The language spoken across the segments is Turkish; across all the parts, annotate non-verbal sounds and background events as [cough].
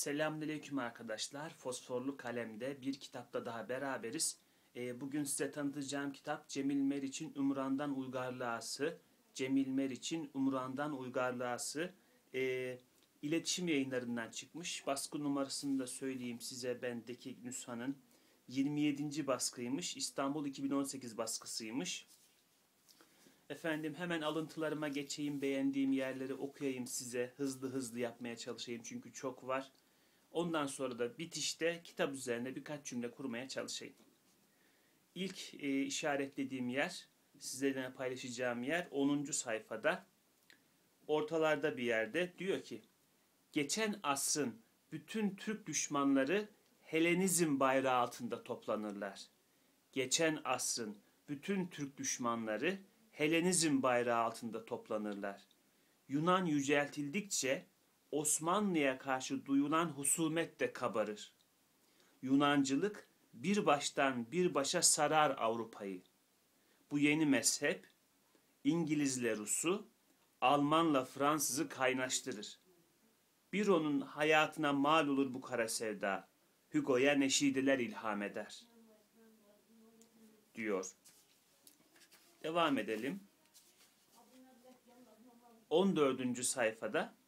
Selamünaleyküm arkadaşlar. Fosforlu Kalem'de bir kitapta daha beraberiz. Ee, bugün size tanıtacağım kitap Cemil Meriç'in Umran'dan Uygarlığası. Cemil Meriç'in Umran'dan Uygarlığası. Ee, iletişim yayınlarından çıkmış. Baskı numarasını da söyleyeyim size bendeki nüshanın. 27. baskıymış. İstanbul 2018 baskısıymış. Efendim hemen alıntılarıma geçeyim, beğendiğim yerleri okuyayım size, hızlı hızlı yapmaya çalışayım çünkü çok var. Ondan sonra da bitişte kitap üzerine birkaç cümle kurmaya çalışayım. İlk e, işaretlediğim yer, sizinle paylaşacağım yer 10. sayfada. Ortalarda bir yerde diyor ki, geçen asrın bütün Türk düşmanları Helenizm bayrağı altında toplanırlar. Geçen asrın bütün Türk düşmanları Helenizm bayrağı altında toplanırlar. Yunan yüceltildikçe Osmanlı'ya karşı duyulan husumet de kabarır. Yunancılık bir baştan bir başa sarar Avrupa'yı. Bu yeni mezhep İngilizle Rus'u, Almanla Fransız'ı kaynaştırır. Bir onun hayatına mal olur bu kara sevda. Hugo'ya neşideler ilham eder. Diyor. Devam edelim. 14. sayfada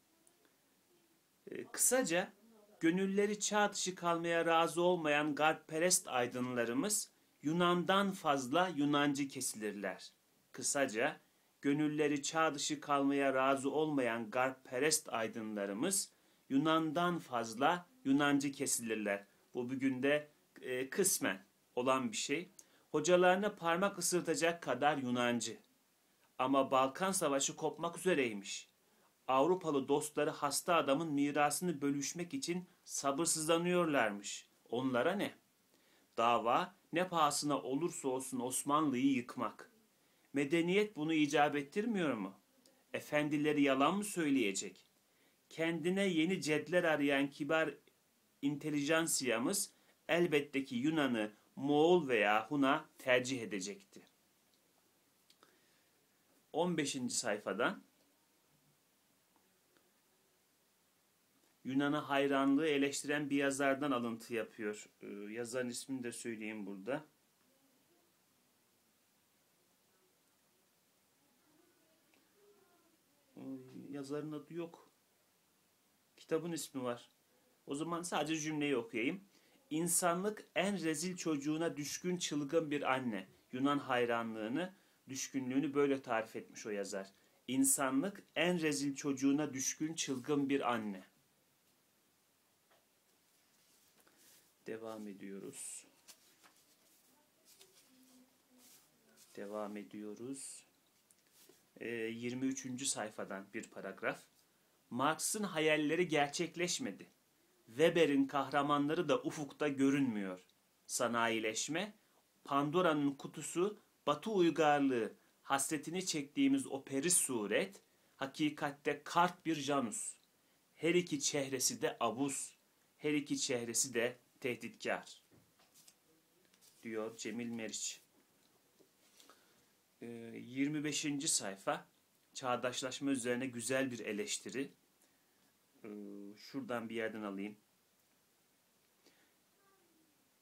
kısaca gönülleri çağ dışı kalmaya razı olmayan garpperest aydınlarımız Yunan'dan fazla Yunancı kesilirler. Kısaca gönülleri çağ dışı kalmaya razı olmayan garpperest aydınlarımız Yunan'dan fazla Yunancı kesilirler. Bu bugün de e, kısmen olan bir şey hocalarına parmak ısırtacak kadar Yunancı. Ama Balkan Savaşı kopmak üzereymiş. Avrupalı dostları hasta adamın mirasını bölüşmek için sabırsızlanıyorlarmış. Onlara ne? Dava ne pahasına olursa olsun Osmanlı'yı yıkmak. Medeniyet bunu icap ettirmiyor mu? Efendileri yalan mı söyleyecek? Kendine yeni cedler arayan kibar intelijansiyamız elbette ki Yunan'ı Moğol veya Hun'a tercih edecekti. 15. sayfadan Yunan'a hayranlığı eleştiren bir yazardan alıntı yapıyor. Ee, yazarın ismini de söyleyeyim burada. Yazarın adı yok. Kitabın ismi var. O zaman sadece cümleyi okuyayım. İnsanlık en rezil çocuğuna düşkün çılgın bir anne. Yunan hayranlığını, düşkünlüğünü böyle tarif etmiş o yazar. İnsanlık en rezil çocuğuna düşkün çılgın bir anne. Devam ediyoruz. Devam ediyoruz. Ee, 23. sayfadan bir paragraf. Marx'ın hayalleri gerçekleşmedi Weber'in kahramanları da ufukta görünmüyor. Sanayileşme, Pandora'nın kutusu, Batı uygarlığı, hasretini çektiğimiz o peri suret, hakikatte kart bir Janus. Her iki çehresi de abuz, her iki çehresi de tehditkar. Diyor Cemil Meriç. Ee, 25. sayfa, çağdaşlaşma üzerine güzel bir eleştiri. Ee, şuradan bir yerden alayım.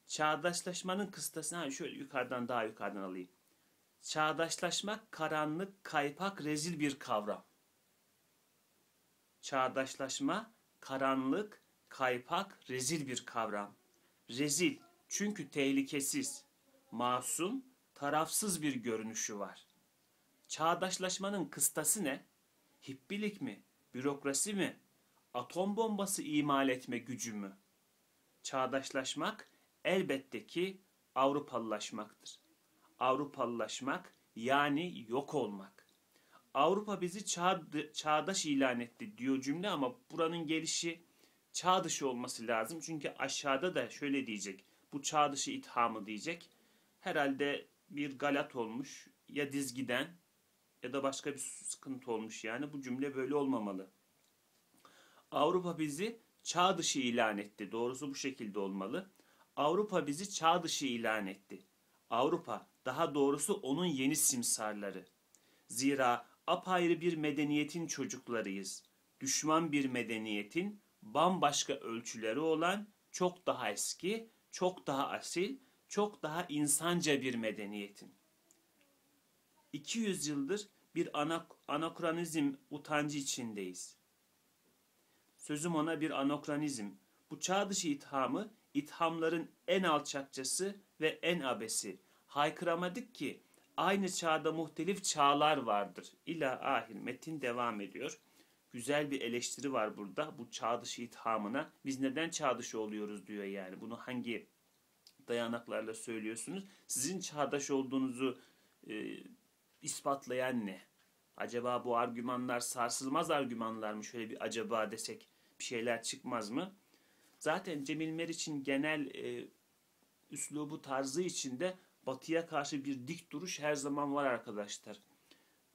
Çağdaşlaşmanın kıstasını ha, şöyle yukarıdan daha yukarıdan alayım. Çağdaşlaşmak karanlık, kaypak, rezil bir kavram. Çağdaşlaşma karanlık, kaypak, rezil bir kavram. Rezil çünkü tehlikesiz, masum, tarafsız bir görünüşü var. Çağdaşlaşmanın kıstası ne? Hippilik mi? Bürokrasi mi? atom bombası imal etme gücü mü? Çağdaşlaşmak elbette ki Avrupalılaşmaktır. Avrupalılaşmak yani yok olmak. Avrupa bizi çağ, çağdaş ilan etti diyor cümle ama buranın gelişi çağ dışı olması lazım. Çünkü aşağıda da şöyle diyecek. Bu çağ dışı ithamı diyecek. Herhalde bir galat olmuş ya dizgiden ya da başka bir sıkıntı olmuş yani bu cümle böyle olmamalı. Avrupa bizi çağ dışı ilan etti. Doğrusu bu şekilde olmalı. Avrupa bizi çağ dışı ilan etti. Avrupa, daha doğrusu onun yeni simsarları. Zira apayrı bir medeniyetin çocuklarıyız. Düşman bir medeniyetin, bambaşka ölçüleri olan, çok daha eski, çok daha asil, çok daha insanca bir medeniyetin. 200 yıldır bir anak anakronizm utancı içindeyiz. Sözüm ona bir anakronizm. Bu çağ dışı ithamı, ithamların en alçakçası ve en abesi. Haykıramadık ki aynı çağda muhtelif çağlar vardır. İla ahir metin devam ediyor. Güzel bir eleştiri var burada bu çağ dışı ithamına. Biz neden çağ dışı oluyoruz diyor yani. Bunu hangi dayanaklarla söylüyorsunuz? Sizin çağdaş olduğunuzu e, ispatlayan ne? Acaba bu argümanlar sarsılmaz argümanlar mı? Şöyle bir acaba desek bir şeyler çıkmaz mı? Zaten Cemil Meriç'in genel e, üslubu tarzı içinde batıya karşı bir dik duruş her zaman var arkadaşlar.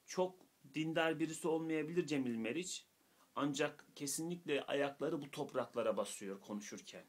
Çok dindar birisi olmayabilir Cemil Meriç. Ancak kesinlikle ayakları bu topraklara basıyor konuşurken.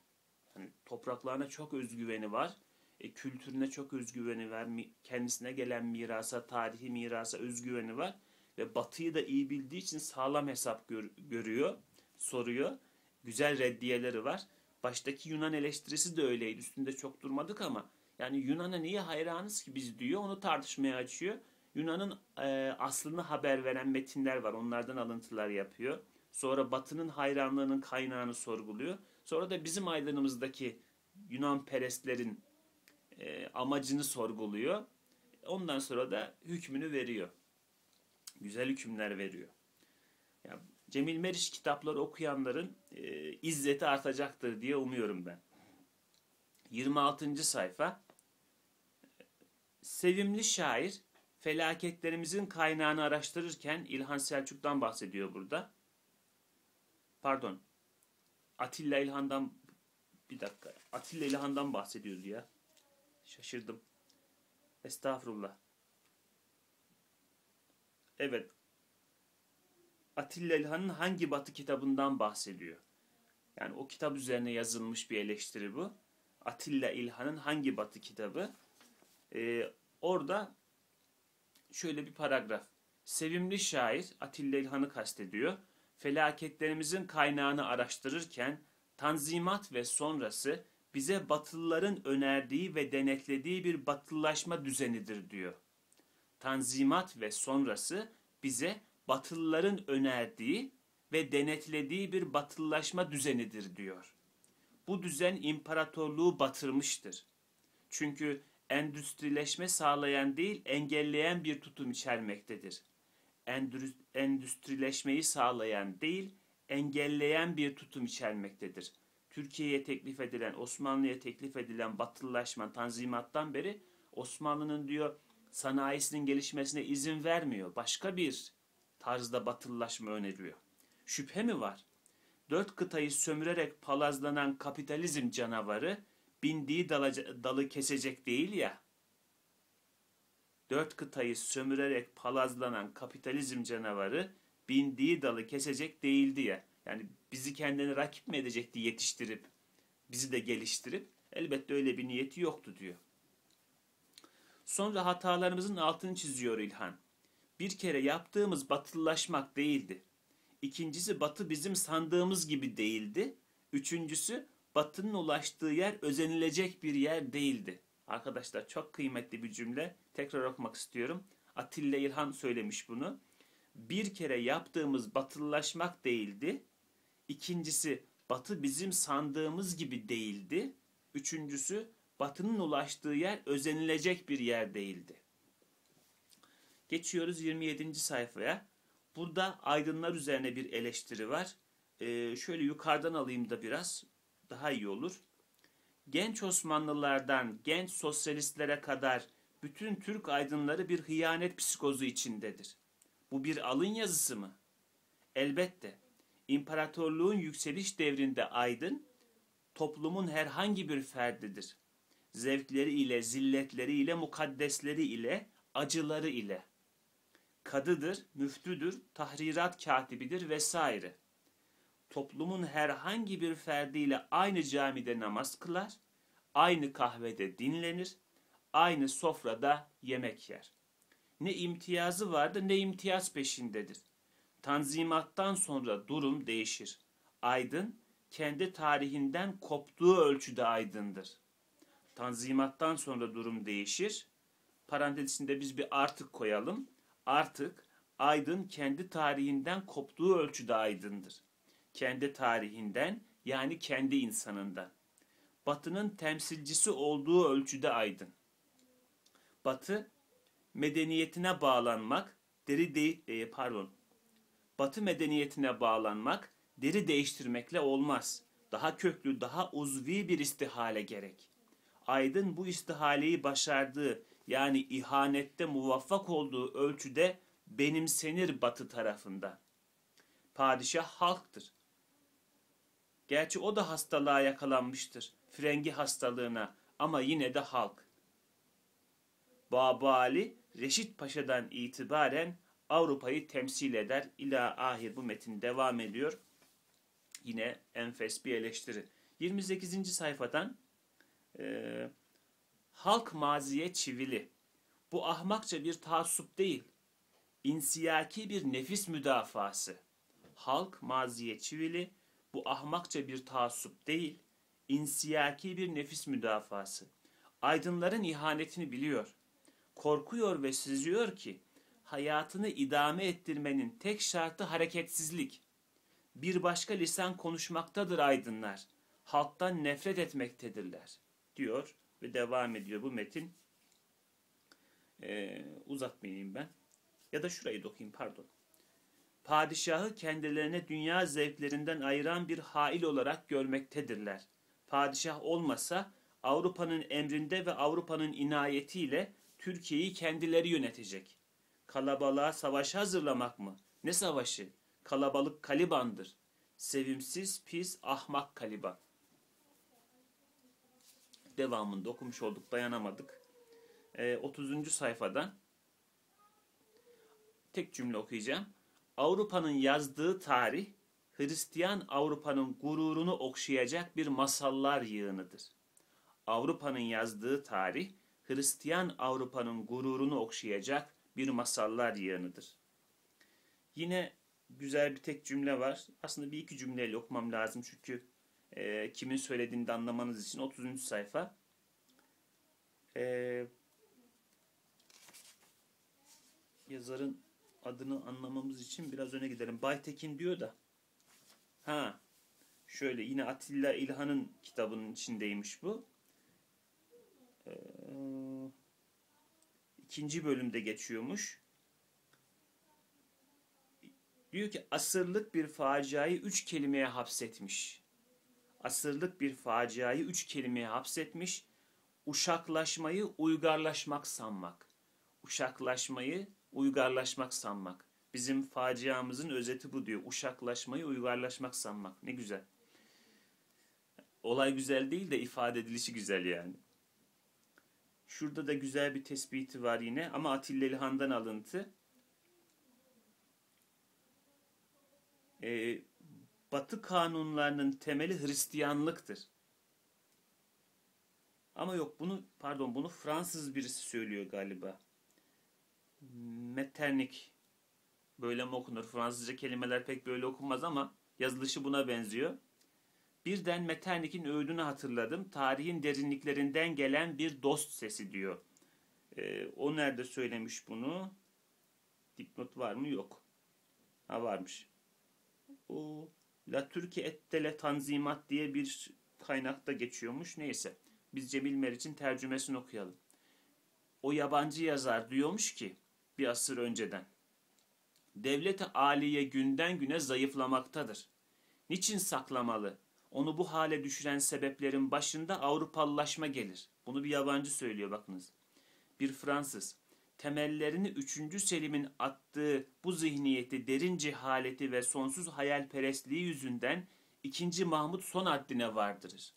Yani topraklarına çok özgüveni var. E, kültürüne çok özgüveni var. Kendisine gelen mirasa, tarihi mirasa özgüveni var. Ve batıyı da iyi bildiği için sağlam hesap gör, görüyor, soruyor. Güzel reddiyeleri var. Baştaki Yunan eleştirisi de öyleydi. Üstünde çok durmadık ama yani Yunan'a niye hayranız ki biz diyor. Onu tartışmaya açıyor. Yunan'ın e, aslını haber veren metinler var. Onlardan alıntılar yapıyor. Sonra Batı'nın hayranlığının kaynağını sorguluyor. Sonra da bizim aydınımızdaki Yunan perestlerin e, amacını sorguluyor. Ondan sonra da hükmünü veriyor. Güzel hükümler veriyor. Ya, Cemil Meriç kitapları okuyanların e, izzeti artacaktır diye umuyorum ben. 26. sayfa Sevimli şair felaketlerimizin kaynağını araştırırken İlhan Selçuk'tan bahsediyor burada. Pardon. Atilla İlhan'dan bir dakika. Atilla İlhan'dan bahsediyordu ya. Şaşırdım. Estağfurullah. Evet. Atilla İlhan'ın hangi batı kitabından bahsediyor? Yani o kitap üzerine yazılmış bir eleştiri bu. Atilla İlhan'ın hangi batı kitabı? Ee, orada şöyle bir paragraf. Sevimli şair Atilla İlhan'ı kastediyor. Felaketlerimizin kaynağını araştırırken Tanzimat ve sonrası bize Batılıların önerdiği ve denetlediği bir batılılaşma düzenidir diyor. Tanzimat ve sonrası bize Batılıların önerdiği ve denetlediği bir batılılaşma düzenidir diyor. Bu düzen imparatorluğu batırmıştır. Çünkü endüstrileşme sağlayan değil engelleyen bir tutum içermektedir. Endüstrileşmeyi sağlayan değil engelleyen bir tutum içermektedir. Türkiye'ye teklif edilen, Osmanlı'ya teklif edilen batılılaşma tanzimattan beri Osmanlı'nın diyor sanayisinin gelişmesine izin vermiyor. Başka bir tarzda batılılaşma öneriyor. Şüphe mi var? Dört kıtayı sömürerek palazlanan kapitalizm canavarı bindiği dalı, dalı kesecek değil ya. Dört kıtayı sömürerek palazlanan kapitalizm canavarı bindiği dalı kesecek değildi ya. Yani bizi kendine rakip mi edecekti yetiştirip, bizi de geliştirip? Elbette öyle bir niyeti yoktu diyor. Sonra hatalarımızın altını çiziyor İlhan. Bir kere yaptığımız batılılaşmak değildi. İkincisi batı bizim sandığımız gibi değildi. Üçüncüsü batının ulaştığı yer özenilecek bir yer değildi. Arkadaşlar çok kıymetli bir cümle. Tekrar okumak istiyorum. Atilla İlhan söylemiş bunu. Bir kere yaptığımız batılılaşmak değildi. İkincisi batı bizim sandığımız gibi değildi. Üçüncüsü batının ulaştığı yer özenilecek bir yer değildi. Geçiyoruz 27. sayfaya. Burada aydınlar üzerine bir eleştiri var. Ee, şöyle yukarıdan alayım da biraz daha iyi olur. Genç Osmanlılardan genç sosyalistlere kadar bütün Türk aydınları bir hıyanet psikozu içindedir. Bu bir alın yazısı mı? Elbette. İmparatorluğun yükseliş devrinde aydın, toplumun herhangi bir ferdidir. Zevkleri ile, zilletleri ile, mukaddesleri ile, acıları ile. Kadıdır, müftüdür, tahrirat katibidir vesaire. Toplumun herhangi bir ferdiyle aynı camide namaz kılar, aynı kahvede dinlenir, aynı sofrada yemek yer. Ne imtiyazı vardı ne imtiyaz peşindedir. Tanzimattan sonra durum değişir. Aydın kendi tarihinden koptuğu ölçüde aydındır. Tanzimattan sonra durum değişir. Parantez içinde biz bir artık koyalım. Artık aydın kendi tarihinden koptuğu ölçüde aydındır. Kendi tarihinden yani kendi insanından. Batının temsilcisi olduğu ölçüde aydın. Batı medeniyetine bağlanmak, deri de, e, pardon. Batı medeniyetine bağlanmak deri değiştirmekle olmaz. Daha köklü, daha uzvi bir istihale gerek. Aydın bu istihaleyi başardığı yani ihanette muvaffak olduğu ölçüde benimsenir batı tarafında. Padişah halktır. Gerçi o da hastalığa yakalanmıştır. Frengi hastalığına ama yine de halk. Baba Ali Reşit Paşa'dan itibaren Avrupa'yı temsil eder. İla ahir bu metin devam ediyor. Yine enfes bir eleştiri. 28. sayfadan e, halk maziye çivili. Bu ahmakça bir taassup değil. İnsiyaki bir nefis müdafası. Halk maziye çivili. Bu ahmakça bir taassup değil. İnsiyaki bir nefis müdafası. Aydınların ihanetini biliyor. Korkuyor ve sızıyor ki hayatını idame ettirmenin tek şartı hareketsizlik. Bir başka lisan konuşmaktadır aydınlar. Halktan nefret etmektedirler. Diyor ve devam ediyor bu metin. Ee, uzatmayayım ben. Ya da şurayı da okuyayım pardon. Padişahı kendilerine dünya zevklerinden ayıran bir hail olarak görmektedirler. Padişah olmasa Avrupa'nın emrinde ve Avrupa'nın inayetiyle Türkiye'yi kendileri yönetecek. Kalabalığa savaş hazırlamak mı? Ne savaşı? Kalabalık Kaliban'dır. Sevimsiz, pis, ahmak Kaliban. Devamında okumuş olduk, dayanamadık. Ee, 30. sayfadan tek cümle okuyacağım. Avrupa'nın yazdığı tarih, Hristiyan Avrupa'nın gururunu okşayacak bir masallar yığınıdır. Avrupa'nın yazdığı tarih, Hristiyan Avrupa'nın gururunu okşayacak bir masallar yığınıdır. Yine güzel bir tek cümle var. Aslında bir iki cümleyle okumam lazım çünkü e, kimin söylediğini de anlamanız için 30. sayfa. E, yazarın adını anlamamız için biraz öne gidelim. Baytekin diyor da ha şöyle yine Atilla İlhan'ın kitabının içindeymiş bu. Ee, ikinci bölümde geçiyormuş. Diyor ki asırlık bir faciayı üç kelimeye hapsetmiş. Asırlık bir faciayı üç kelimeye hapsetmiş. Uşaklaşmayı uygarlaşmak sanmak. Uşaklaşmayı uygarlaşmak sanmak. Bizim faciamızın özeti bu diyor. Uşaklaşmayı uygarlaşmak sanmak. Ne güzel. Olay güzel değil de ifade edilişi güzel yani. Şurada da güzel bir tespiti var yine ama Atilla İlhan'dan alıntı. Ee, Batı kanunlarının temeli Hristiyanlıktır. Ama yok bunu pardon bunu Fransız birisi söylüyor galiba. Meternik böyle mi okunur? Fransızca kelimeler pek böyle okunmaz ama yazılışı buna benziyor. Birden Meternik'in öğüdünü hatırladım. Tarihin derinliklerinden gelen bir dost sesi diyor. Ee, o nerede söylemiş bunu? Dipnot var mı? Yok. Ha varmış. O La Türkiye Ettele Tanzimat diye bir kaynakta geçiyormuş. Neyse. Biz Cemil Meriç'in tercümesini okuyalım. O yabancı yazar diyormuş ki bir asır önceden. Devlet-i aliye günden güne zayıflamaktadır. Niçin saklamalı? Onu bu hale düşüren sebeplerin başında Avrupalılaşma gelir. Bunu bir yabancı söylüyor bakınız. Bir Fransız. Temellerini 3. Selim'in attığı bu zihniyeti, derin cehaleti ve sonsuz hayalperestliği yüzünden 2. Mahmut son haddine vardırır.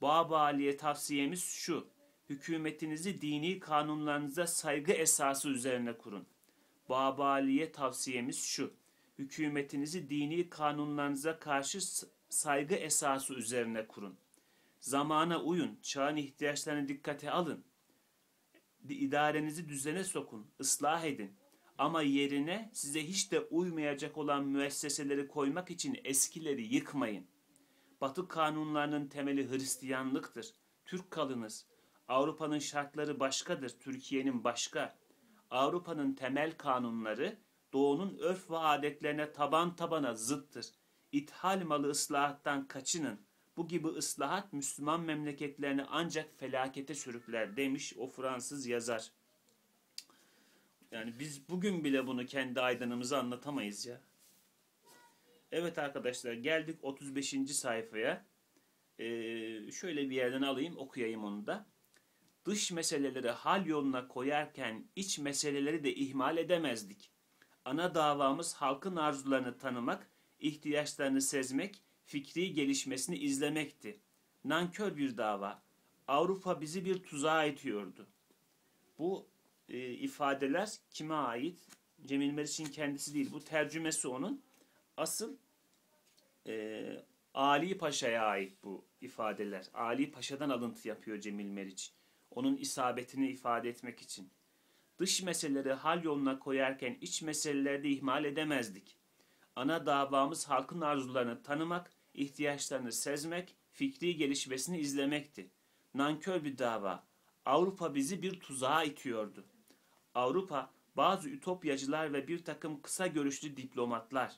Babali'ye tavsiyemiz şu. Hükümetinizi dini kanunlarınıza saygı esası üzerine kurun. Babali'ye tavsiyemiz şu. Hükümetinizi dini kanunlarınıza karşı saygı esası üzerine kurun. Zamana uyun, çağın ihtiyaçlarını dikkate alın. İdarenizi düzene sokun, ıslah edin. Ama yerine size hiç de uymayacak olan müesseseleri koymak için eskileri yıkmayın. Batı kanunlarının temeli Hristiyanlıktır. Türk kalınız. Avrupa'nın şartları başkadır, Türkiye'nin başka. Avrupa'nın temel kanunları Doğu'nun örf ve adetlerine taban tabana zıttır. İthal malı ıslahattan kaçının. Bu gibi ıslahat Müslüman memleketlerini ancak felakete sürükler demiş o Fransız yazar. Yani biz bugün bile bunu kendi aydınımıza anlatamayız ya. Evet arkadaşlar geldik 35. sayfaya. Ee, şöyle bir yerden alayım okuyayım onu da. Dış meseleleri hal yoluna koyarken iç meseleleri de ihmal edemezdik. Ana davamız halkın arzularını tanımak, ihtiyaçlarını sezmek, fikri gelişmesini izlemekti. Nankör bir dava. Avrupa bizi bir tuzağa itiyordu. Bu e, ifadeler kime ait? Cemil Meriç'in kendisi değil. Bu tercümesi onun. Asıl e, Ali Paşa'ya ait bu ifadeler. Ali Paşa'dan alıntı yapıyor Cemil Meriç. Onun isabetini ifade etmek için. Dış meseleleri hal yoluna koyarken iç meselelerde ihmal edemezdik. Ana davamız halkın arzularını tanımak, ihtiyaçlarını sezmek, fikri gelişmesini izlemekti. Nankör bir dava. Avrupa bizi bir tuzağa itiyordu. Avrupa bazı ütopyacılar ve bir takım kısa görüşlü diplomatlar.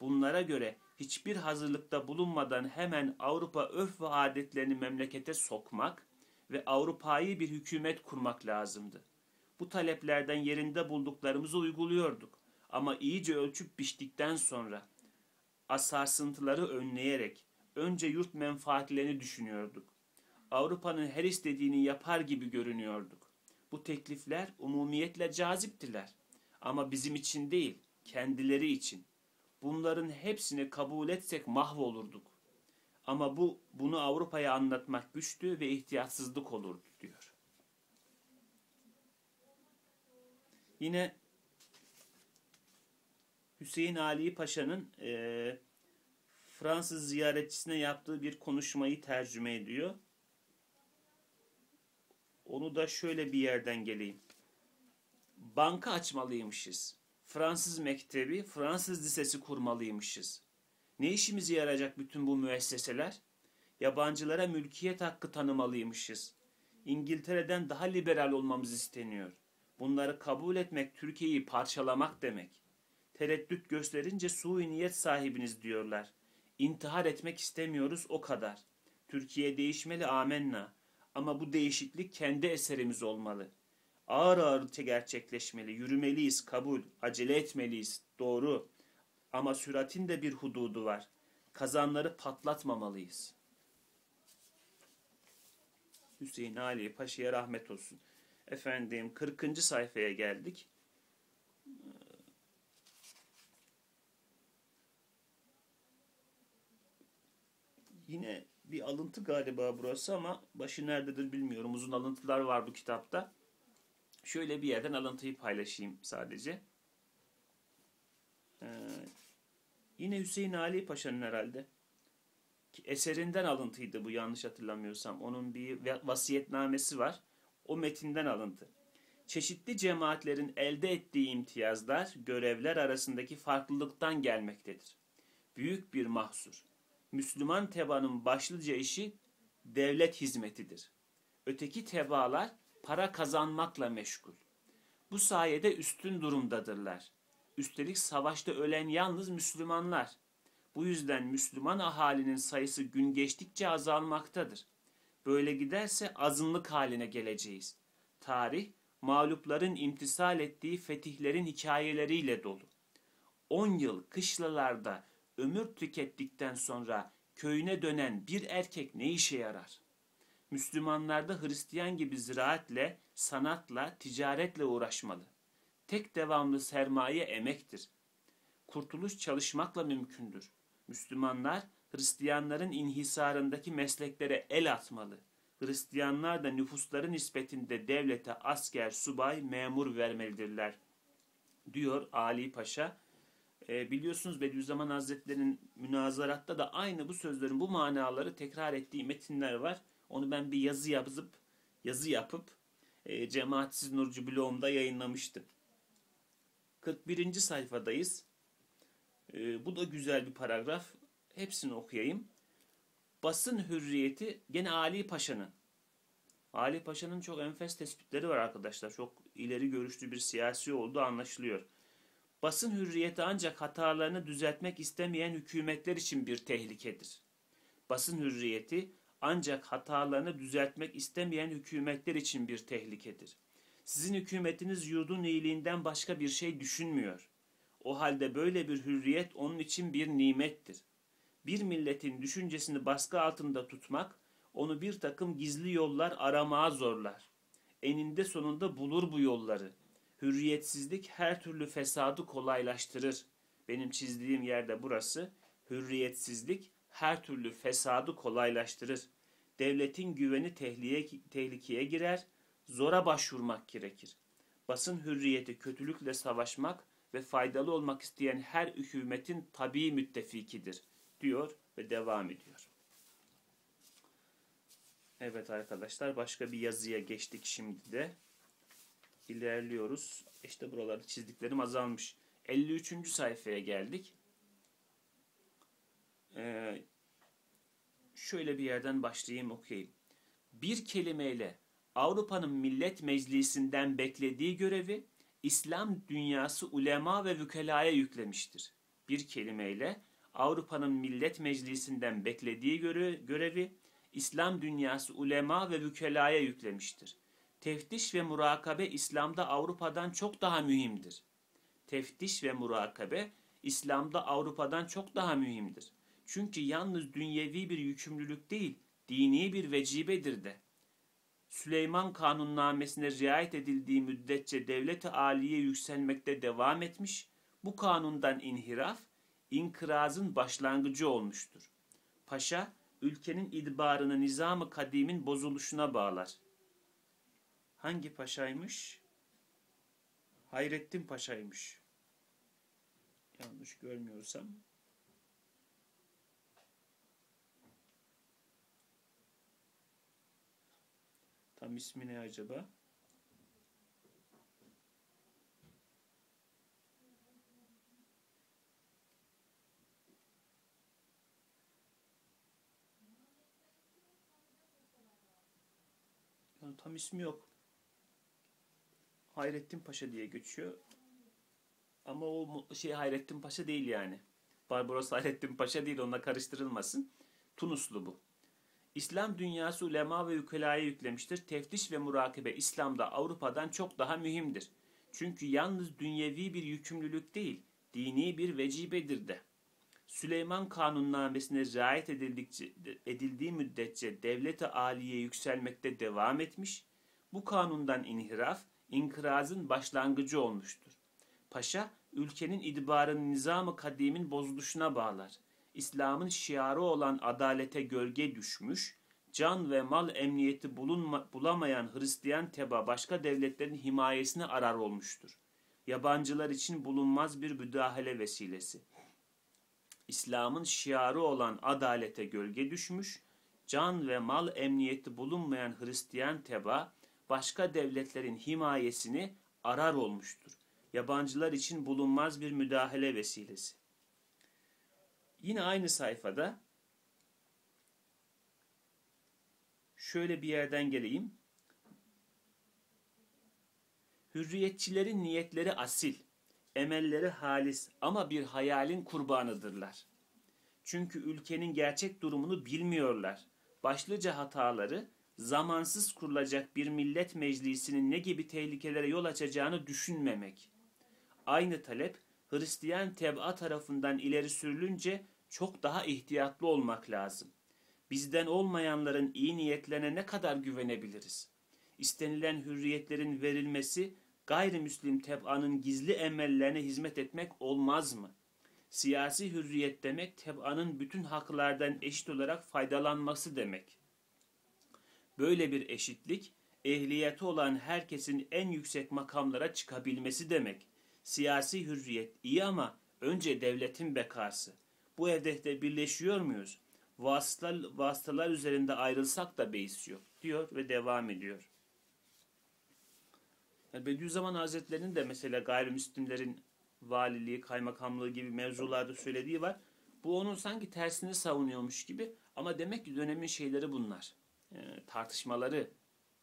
Bunlara göre hiçbir hazırlıkta bulunmadan hemen Avrupa örf ve adetlerini memlekete sokmak ve Avrupa'yı bir hükümet kurmak lazımdı. Bu taleplerden yerinde bulduklarımızı uyguluyorduk. Ama iyice ölçüp biçtikten sonra asarsıntıları önleyerek önce yurt menfaatlerini düşünüyorduk. Avrupa'nın her istediğini yapar gibi görünüyorduk. Bu teklifler umumiyetle caziptiler. Ama bizim için değil, kendileri için. Bunların hepsini kabul etsek mahvolurduk. Ama bu bunu Avrupa'ya anlatmak güçtü ve ihtiyatsızlık olurdu diyor. Yine Hüseyin Ali Paşa'nın e, Fransız ziyaretçisine yaptığı bir konuşmayı tercüme ediyor. Onu da şöyle bir yerden geleyim. Banka açmalıymışız. Fransız mektebi, Fransız lisesi kurmalıymışız. Ne işimize yarayacak bütün bu müesseseler? Yabancılara mülkiyet hakkı tanımalıymışız. İngiltere'den daha liberal olmamız isteniyor. Bunları kabul etmek Türkiye'yi parçalamak demek. Tereddüt gösterince sui niyet sahibiniz diyorlar. İntihar etmek istemiyoruz o kadar. Türkiye değişmeli amenna. Ama bu değişiklik kendi eserimiz olmalı. Ağır ağır gerçekleşmeli, yürümeliyiz, kabul, acele etmeliyiz, doğru. Ama süratin de bir hududu var. Kazanları patlatmamalıyız. Hüseyin Ali Paşa'ya rahmet olsun. Efendim 40. sayfaya geldik. Yine bir alıntı galiba burası ama başı nerededir bilmiyorum. Uzun alıntılar var bu kitapta. Şöyle bir yerden alıntıyı paylaşayım sadece. Ee, yine Hüseyin Ali Paşa'nın herhalde. Eserinden alıntıydı bu yanlış hatırlamıyorsam. Onun bir vasiyetnamesi var. O metinden alıntı. Çeşitli cemaatlerin elde ettiği imtiyazlar, görevler arasındaki farklılıktan gelmektedir. Büyük bir mahsur. Müslüman tebaanın başlıca işi devlet hizmetidir. Öteki tebaalar para kazanmakla meşgul. Bu sayede üstün durumdadırlar. Üstelik savaşta ölen yalnız Müslümanlar. Bu yüzden Müslüman ahalinin sayısı gün geçtikçe azalmaktadır. Böyle giderse azınlık haline geleceğiz. Tarih, mağlupların imtisal ettiği fetihlerin hikayeleriyle dolu. On yıl kışlalarda ömür tükettikten sonra köyüne dönen bir erkek ne işe yarar? Müslümanlarda Hristiyan gibi ziraatle, sanatla, ticaretle uğraşmalı. Tek devamlı sermaye emektir. Kurtuluş çalışmakla mümkündür. Müslümanlar Hristiyanların inhisarındaki mesleklere el atmalı. Hristiyanlar da nüfusları nispetinde devlete asker, subay, memur vermelidirler. Diyor Ali Paşa. E, biliyorsunuz Bediüzzaman Hazretleri'nin münazaratta da aynı bu sözlerin bu manaları tekrar ettiği metinler var. Onu ben bir yazı yazıp yazı yapıp e, Cemaatsiz Nurcu blogumda yayınlamıştım. 41. sayfadayız. E, bu da güzel bir paragraf. Hepsini okuyayım. Basın hürriyeti gene Ali Paşa'nın. Ali Paşa'nın çok enfes tespitleri var arkadaşlar. Çok ileri görüşlü bir siyasi olduğu anlaşılıyor. Basın hürriyeti ancak hatalarını düzeltmek istemeyen hükümetler için bir tehlikedir. Basın hürriyeti ancak hatalarını düzeltmek istemeyen hükümetler için bir tehlikedir. Sizin hükümetiniz yurdun iyiliğinden başka bir şey düşünmüyor. O halde böyle bir hürriyet onun için bir nimettir. Bir milletin düşüncesini baskı altında tutmak, onu bir takım gizli yollar aramaya zorlar. Eninde sonunda bulur bu yolları. Hürriyetsizlik her türlü fesadı kolaylaştırır. Benim çizdiğim yerde burası. Hürriyetsizlik her türlü fesadı kolaylaştırır. Devletin güveni tehlikeye, tehlikeye girer, zora başvurmak gerekir. Basın hürriyeti kötülükle savaşmak ve faydalı olmak isteyen her hükümetin tabii müttefikidir diyor ve devam ediyor. Evet arkadaşlar başka bir yazıya geçtik şimdi de. İlerliyoruz. İşte buraları çizdiklerim azalmış. 53. sayfaya geldik. Ee, şöyle bir yerden başlayayım okuyayım. Bir kelimeyle Avrupa'nın Millet Meclisi'nden beklediği görevi İslam dünyası ulema ve vükelaya yüklemiştir. Bir kelimeyle Avrupa'nın Millet Meclisi'nden beklediği görevi İslam dünyası ulema ve vükelaya yüklemiştir. Teftiş ve murakabe İslam'da Avrupa'dan çok daha mühimdir. Teftiş ve murakabe İslam'da Avrupa'dan çok daha mühimdir. Çünkü yalnız dünyevi bir yükümlülük değil, dini bir vecibedir de. Süleyman kanunnamesine riayet edildiği müddetçe devlet-i aliye yükselmekte devam etmiş, bu kanundan inhiraf, inkırazın başlangıcı olmuştur. Paşa, ülkenin idbarını nizamı kadimin bozuluşuna bağlar. Hangi paşaymış? Hayrettin Paşa'ymış. Yanlış görmüyorsam. Tam ismi ne acaba? Yani tam ismi yok. Hayrettin Paşa diye geçiyor. Ama o şey Hayrettin Paşa değil yani. Barbaros Hayrettin Paşa değil onunla karıştırılmasın. Tunuslu bu. İslam dünyası ulema ve yükelaya yüklemiştir. Teftiş ve murakabe İslam'da Avrupa'dan çok daha mühimdir. Çünkü yalnız dünyevi bir yükümlülük değil, dini bir vecibedir de. Süleyman kanunnamesine riayet edildikçe, edildiği müddetçe devlete aliye yükselmekte devam etmiş, bu kanundan inhiraf, inkırazın başlangıcı olmuştur. Paşa, ülkenin idbarını nizamı kadimin bozuluşuna bağlar. İslam'ın şiarı olan adalete gölge düşmüş, can ve mal emniyeti bulunma, bulamayan Hristiyan teba başka devletlerin himayesini arar olmuştur. Yabancılar için bulunmaz bir müdahale vesilesi. İslam'ın şiarı olan adalete gölge düşmüş, can ve mal emniyeti bulunmayan Hristiyan teba başka devletlerin himayesini arar olmuştur. Yabancılar için bulunmaz bir müdahale vesilesi. Yine aynı sayfada şöyle bir yerden geleyim. Hürriyetçilerin niyetleri asil, emelleri halis ama bir hayalin kurbanıdırlar. Çünkü ülkenin gerçek durumunu bilmiyorlar. Başlıca hataları zamansız kurulacak bir millet meclisinin ne gibi tehlikelere yol açacağını düşünmemek. Aynı talep Hristiyan tebaa tarafından ileri sürülünce çok daha ihtiyatlı olmak lazım. Bizden olmayanların iyi niyetlerine ne kadar güvenebiliriz? İstenilen hürriyetlerin verilmesi gayrimüslim teb'anın gizli emellerine hizmet etmek olmaz mı? Siyasi hürriyet demek teb'anın bütün haklardan eşit olarak faydalanması demek. Böyle bir eşitlik ehliyeti olan herkesin en yüksek makamlara çıkabilmesi demek. Siyasi hürriyet iyi ama önce devletin bekası. Bu hedefte birleşiyor muyuz? Vasıtalar, vasıtalar üzerinde ayrılsak da beis yok diyor ve devam ediyor. Bediüzzaman Hazretleri'nin de mesela gayrimüslimlerin valiliği, kaymakamlığı gibi mevzularda söylediği var. Bu onun sanki tersini savunuyormuş gibi Ama demek ki dönemin şeyleri bunlar. E, tartışmaları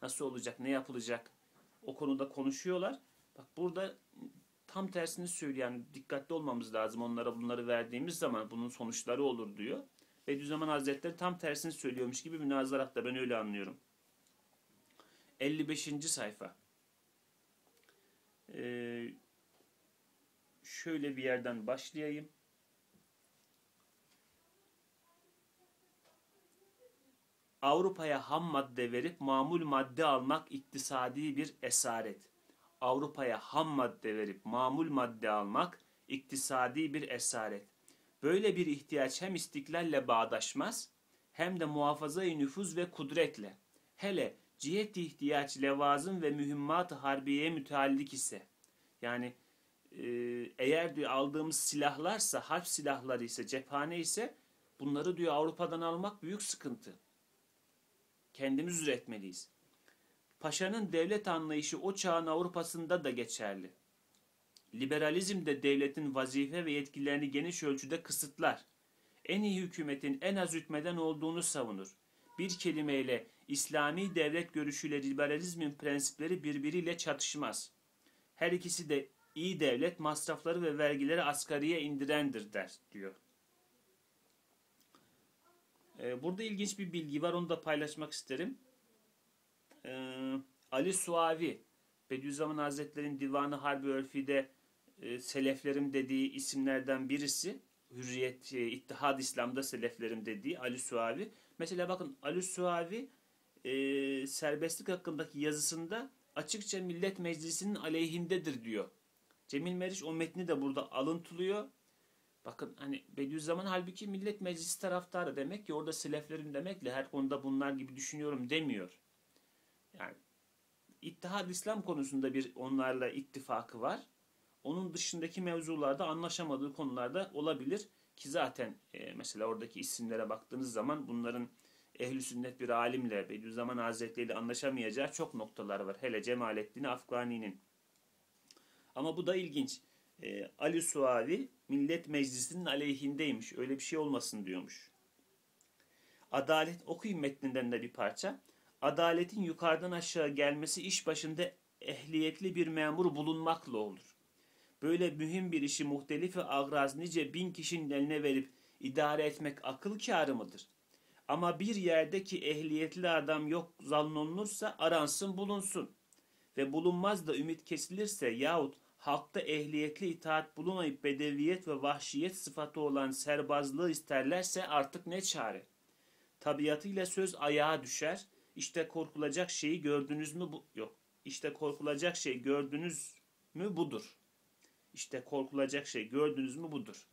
nasıl olacak, ne yapılacak o konuda konuşuyorlar. Bak burada tam tersini söylüyor. Yani dikkatli olmamız lazım onlara bunları verdiğimiz zaman bunun sonuçları olur diyor. Bediüzzaman Hazretleri tam tersini söylüyormuş gibi münazaratta ben öyle anlıyorum. 55. sayfa. Ee, şöyle bir yerden başlayayım. Avrupa'ya ham madde verip mamul madde almak iktisadi bir esaret. Avrupa'ya ham madde verip mamul madde almak iktisadi bir esaret. Böyle bir ihtiyaç hem istiklalle bağdaşmaz hem de muhafaza-i nüfuz ve kudretle. Hele cihet ihtiyaç levazım ve mühimmat-ı harbiyeye müteallik ise yani e, eğer diyor aldığımız silahlarsa, harp silahları ise, cephane ise bunları diyor Avrupa'dan almak büyük sıkıntı. Kendimiz üretmeliyiz. Paşa'nın devlet anlayışı o çağın Avrupa'sında da geçerli. Liberalizm de devletin vazife ve yetkilerini geniş ölçüde kısıtlar. En iyi hükümetin en az hükmeden olduğunu savunur. Bir kelimeyle İslami devlet görüşüyle liberalizmin prensipleri birbiriyle çatışmaz. Her ikisi de iyi devlet masrafları ve vergileri asgariye indirendir der diyor. Ee, burada ilginç bir bilgi var onu da paylaşmak isterim. Ee, Ali Suavi Bediüzzaman Hazretleri'nin Divanı Harbi Örfi'de e, seleflerim dediği isimlerden birisi. Hürriyet, e, İttihad İslam'da seleflerim dediği Ali Suavi. Mesela bakın Ali Suavi e, serbestlik hakkındaki yazısında açıkça Millet Meclisi'nin aleyhindedir diyor. Cemil Meriç o metni de burada alıntılıyor. Bakın hani Bediüzzaman halbuki Millet Meclisi taraftarı demek ki orada seleflerim demekle her konuda bunlar gibi düşünüyorum demiyor. İttihad İslam konusunda bir onlarla ittifakı var. Onun dışındaki mevzularda anlaşamadığı konularda olabilir ki zaten e, mesela oradaki isimlere baktığınız zaman bunların ehli sünnet bir alimle Bediüzzaman Hazretleri ile anlaşamayacağı çok noktalar var. Hele Cemalettin Afgani'nin. Ama bu da ilginç. E, Ali Suavi Millet Meclisi'nin aleyhindeymiş. Öyle bir şey olmasın diyormuş. Adalet okuyun metninden de bir parça. Adaletin yukarıdan aşağı gelmesi iş başında ehliyetli bir memur bulunmakla olur. Böyle mühim bir işi muhtelif ve agraz nice bin kişinin eline verip idare etmek akıl kârı mıdır? Ama bir yerdeki ehliyetli adam yok zannolunursa aransın bulunsun. Ve bulunmaz da ümit kesilirse yahut halkta ehliyetli itaat bulunmayıp bedeviyet ve vahşiyet sıfatı olan serbazlığı isterlerse artık ne çare? Tabiatıyla söz ayağa düşer. İşte korkulacak şeyi gördünüz mü bu yok. İşte korkulacak şey gördünüz mü budur. İşte korkulacak şey gördünüz mü budur.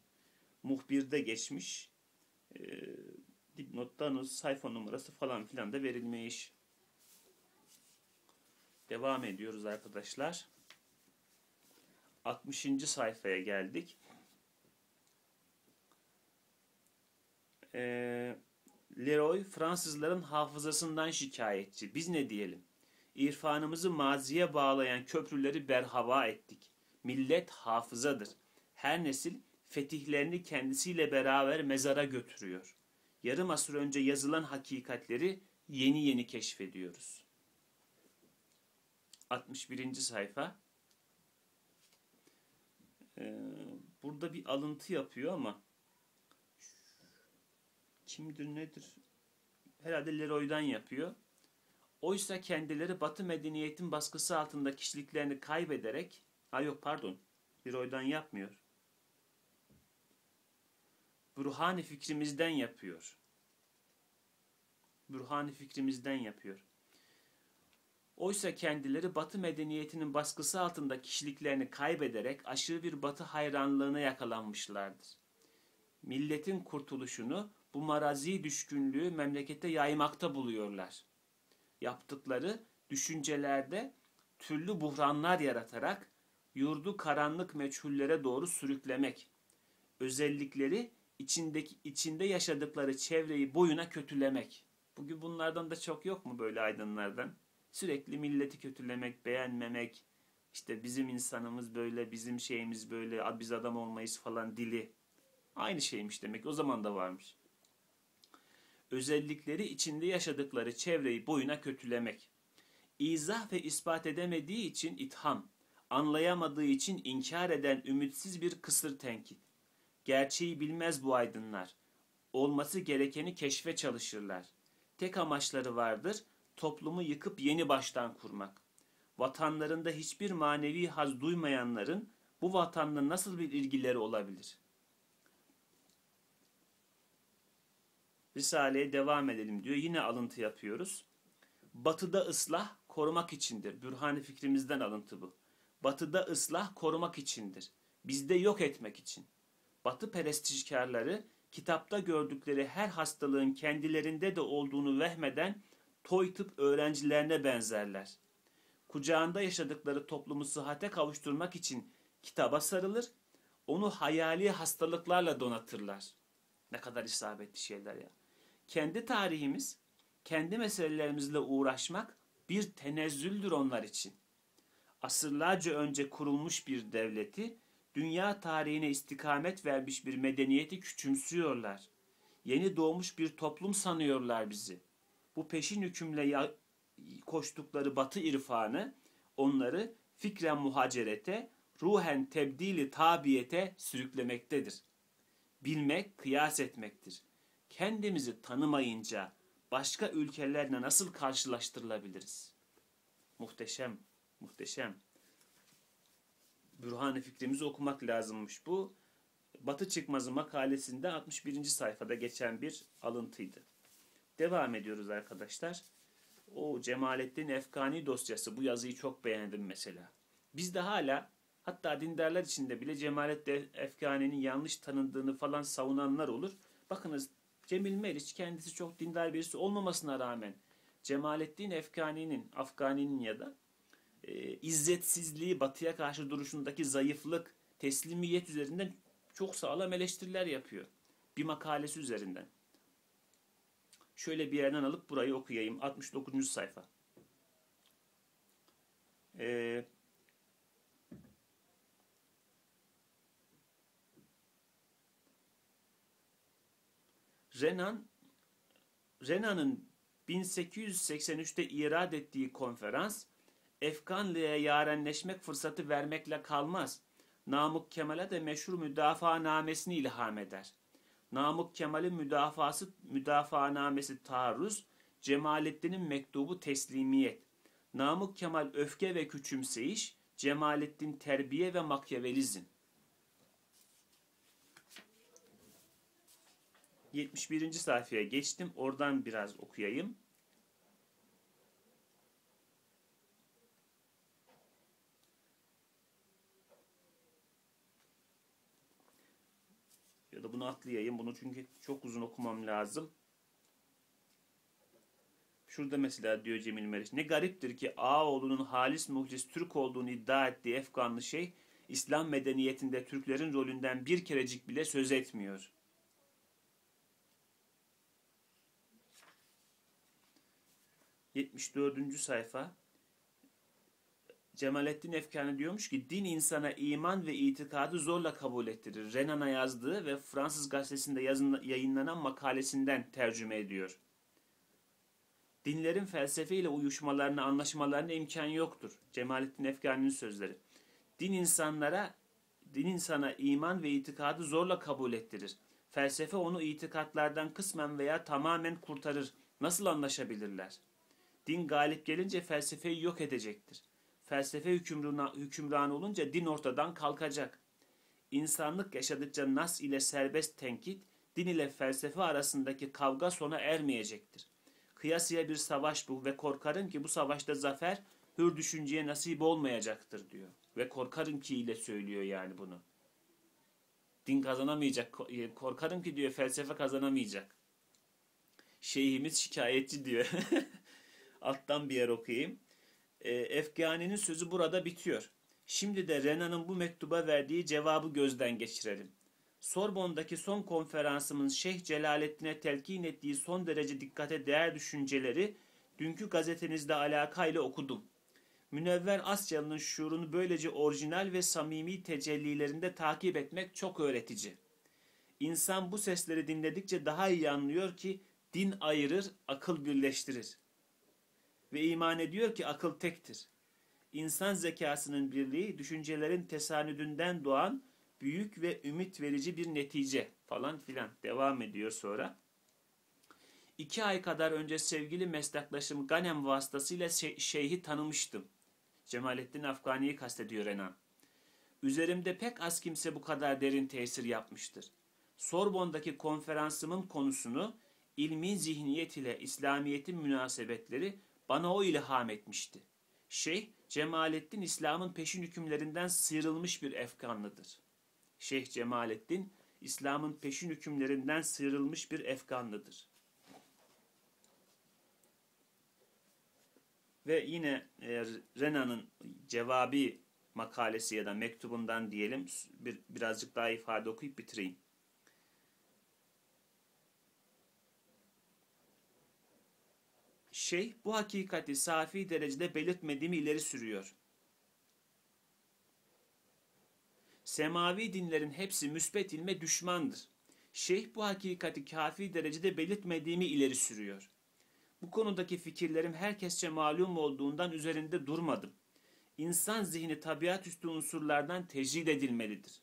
Muhbirde geçmiş. E, dipnottan sayfa numarası falan filan da verilmiş. Devam ediyoruz arkadaşlar. 60. sayfaya geldik. Ee, Leroy Fransızların hafızasından şikayetçi. Biz ne diyelim? İrfanımızı maziye bağlayan köprüleri berhava ettik. Millet hafızadır. Her nesil fetihlerini kendisiyle beraber mezara götürüyor. Yarım asır önce yazılan hakikatleri yeni yeni keşfediyoruz. 61. sayfa. Ee, burada bir alıntı yapıyor ama kimdir nedir? Herhalde Leroy'dan yapıyor. Oysa kendileri Batı medeniyetin baskısı altında kişiliklerini kaybederek, ha yok pardon, Leroy'dan yapmıyor. Burhani fikrimizden yapıyor. Burhani fikrimizden yapıyor. Oysa kendileri Batı medeniyetinin baskısı altında kişiliklerini kaybederek aşırı bir Batı hayranlığına yakalanmışlardır. Milletin kurtuluşunu bu marazi düşkünlüğü memlekete yaymakta buluyorlar. Yaptıkları düşüncelerde türlü buhranlar yaratarak yurdu karanlık meçhullere doğru sürüklemek, özellikleri içindeki içinde yaşadıkları çevreyi boyuna kötülemek. Bugün bunlardan da çok yok mu böyle aydınlardan? Sürekli milleti kötülemek, beğenmemek, işte bizim insanımız böyle, bizim şeyimiz böyle, biz adam olmayız falan dili. Aynı şeymiş demek. O zaman da varmış. Özellikleri içinde yaşadıkları çevreyi boyuna kötülemek. İzah ve ispat edemediği için itham, anlayamadığı için inkar eden ümitsiz bir kısır tenkit. Gerçeği bilmez bu aydınlar. Olması gerekeni keşfe çalışırlar. Tek amaçları vardır, toplumu yıkıp yeni baştan kurmak. Vatanlarında hiçbir manevi haz duymayanların bu vatanla nasıl bir ilgileri olabilir? Risale'ye devam edelim diyor. Yine alıntı yapıyoruz. Batıda ıslah korumak içindir. Bürhani fikrimizden alıntı bu. Batıda ıslah korumak içindir. Bizde yok etmek için. Batı perestişkarları kitapta gördükleri her hastalığın kendilerinde de olduğunu vehmeden toy tıp öğrencilerine benzerler. Kucağında yaşadıkları toplumu sıhhate kavuşturmak için kitaba sarılır, onu hayali hastalıklarla donatırlar. Ne kadar isabetli şeyler ya. Kendi tarihimiz, kendi meselelerimizle uğraşmak bir tenezzüldür onlar için. Asırlarca önce kurulmuş bir devleti, dünya tarihine istikamet vermiş bir medeniyeti küçümsüyorlar. Yeni doğmuş bir toplum sanıyorlar bizi. Bu peşin hükümle koştukları batı irfanı onları fikren muhacerete, ruhen tebdili tabiyete sürüklemektedir. Bilmek, kıyas etmektir. Kendimizi tanımayınca başka ülkelerle nasıl karşılaştırılabiliriz? Muhteşem, muhteşem. Bürhan-ı fikrimizi okumak lazımmış bu. Batı Çıkmazı makalesinde 61. sayfada geçen bir alıntıydı. Devam ediyoruz arkadaşlar. O Cemalettin Efkani dosyası bu yazıyı çok beğendim mesela. Biz de hala hatta dindarlar içinde bile Cemalettin Efkani'nin yanlış tanındığını falan savunanlar olur. Bakınız Cemil Meriç kendisi çok dindar birisi olmamasına rağmen Cemalettin Efkani'nin, Afgani'nin ya da e, izzetsizliği, batıya karşı duruşundaki zayıflık, teslimiyet üzerinden çok sağlam eleştiriler yapıyor. Bir makalesi üzerinden. Şöyle bir yerden alıp burayı okuyayım. 69. sayfa. Ee, Renan Renan'ın 1883'te irad ettiği konferans Efkanlı'ya yarenleşmek fırsatı vermekle kalmaz. Namık Kemal'e de meşhur müdafaa namesini ilham eder. Namık Kemal'in müdafası müdafaa namesi taarruz, Cemalettin'in mektubu teslimiyet. Namık Kemal öfke ve küçümseyiş, Cemalettin terbiye ve makyavelizm. 71. sayfaya geçtim. Oradan biraz okuyayım. Ya da bunu atlayayım. Bunu çünkü çok uzun okumam lazım. Şurada mesela diyor Cemil Meriç. Ne gariptir ki Ağoğlu'nun halis muciz Türk olduğunu iddia ettiği Efganlı şey İslam medeniyetinde Türklerin rolünden bir kerecik bile söz etmiyor. ...74. sayfa... Cemalettin Efkani diyormuş ki din insana iman ve itikadı zorla kabul ettirir. Renan'a yazdığı ve Fransız gazetesinde yazın, yayınlanan makalesinden tercüme ediyor. Dinlerin felsefeyle uyuşmalarına, anlaşmalarına imkan yoktur. Cemalettin Efkani'nin sözleri. Din insanlara, din insana iman ve itikadı zorla kabul ettirir. Felsefe onu itikatlardan kısmen veya tamamen kurtarır. Nasıl anlaşabilirler? Din galip gelince felsefeyi yok edecektir felsefe hükümrana, hükümranı olunca din ortadan kalkacak. İnsanlık yaşadıkça nas ile serbest tenkit, din ile felsefe arasındaki kavga sona ermeyecektir. Kıyasıya bir savaş bu ve korkarım ki bu savaşta zafer hür düşünceye nasip olmayacaktır diyor. Ve korkarım ki ile söylüyor yani bunu. Din kazanamayacak. E, korkarım ki diyor felsefe kazanamayacak. Şeyhimiz şikayetçi diyor. [laughs] Alttan bir yer okuyayım e, Efgani'nin sözü burada bitiyor. Şimdi de Renan'ın bu mektuba verdiği cevabı gözden geçirelim. Sorbon'daki son konferansımın Şeyh Celalettin'e telkin ettiği son derece dikkate değer düşünceleri dünkü gazetenizde alakayla okudum. Münevver Asyalı'nın şuurunu böylece orijinal ve samimi tecellilerinde takip etmek çok öğretici. İnsan bu sesleri dinledikçe daha iyi anlıyor ki Din ayırır, akıl birleştirir. Ve iman ediyor ki akıl tektir. İnsan zekasının birliği, düşüncelerin tesanüdünden doğan büyük ve ümit verici bir netice falan filan devam ediyor sonra. İki ay kadar önce sevgili meslektaşım Ganem vasıtasıyla şeyhi tanımıştım. Cemalettin Afgani'yi kastediyor Renan. Üzerimde pek az kimse bu kadar derin tesir yapmıştır. Sorbon'daki konferansımın konusunu ilmi zihniyet ile İslamiyet'in münasebetleri bana o ilham etmişti. Şeyh Cemalettin İslam'ın peşin hükümlerinden sıyrılmış bir efkanlıdır. Şeyh Cemalettin İslam'ın peşin hükümlerinden sıyrılmış bir efkanlıdır. Ve yine Renan'ın cevabi makalesi ya da mektubundan diyelim bir, birazcık daha ifade okuyup bitireyim. Şey bu hakikati safi derecede belirtmediğimi ileri sürüyor. Semavi dinlerin hepsi müsbet ilme düşmandır. Şeyh bu hakikati kafi derecede belirtmediğimi ileri sürüyor. Bu konudaki fikirlerim herkesçe malum olduğundan üzerinde durmadım. İnsan zihni tabiat üstü unsurlardan tecrid edilmelidir.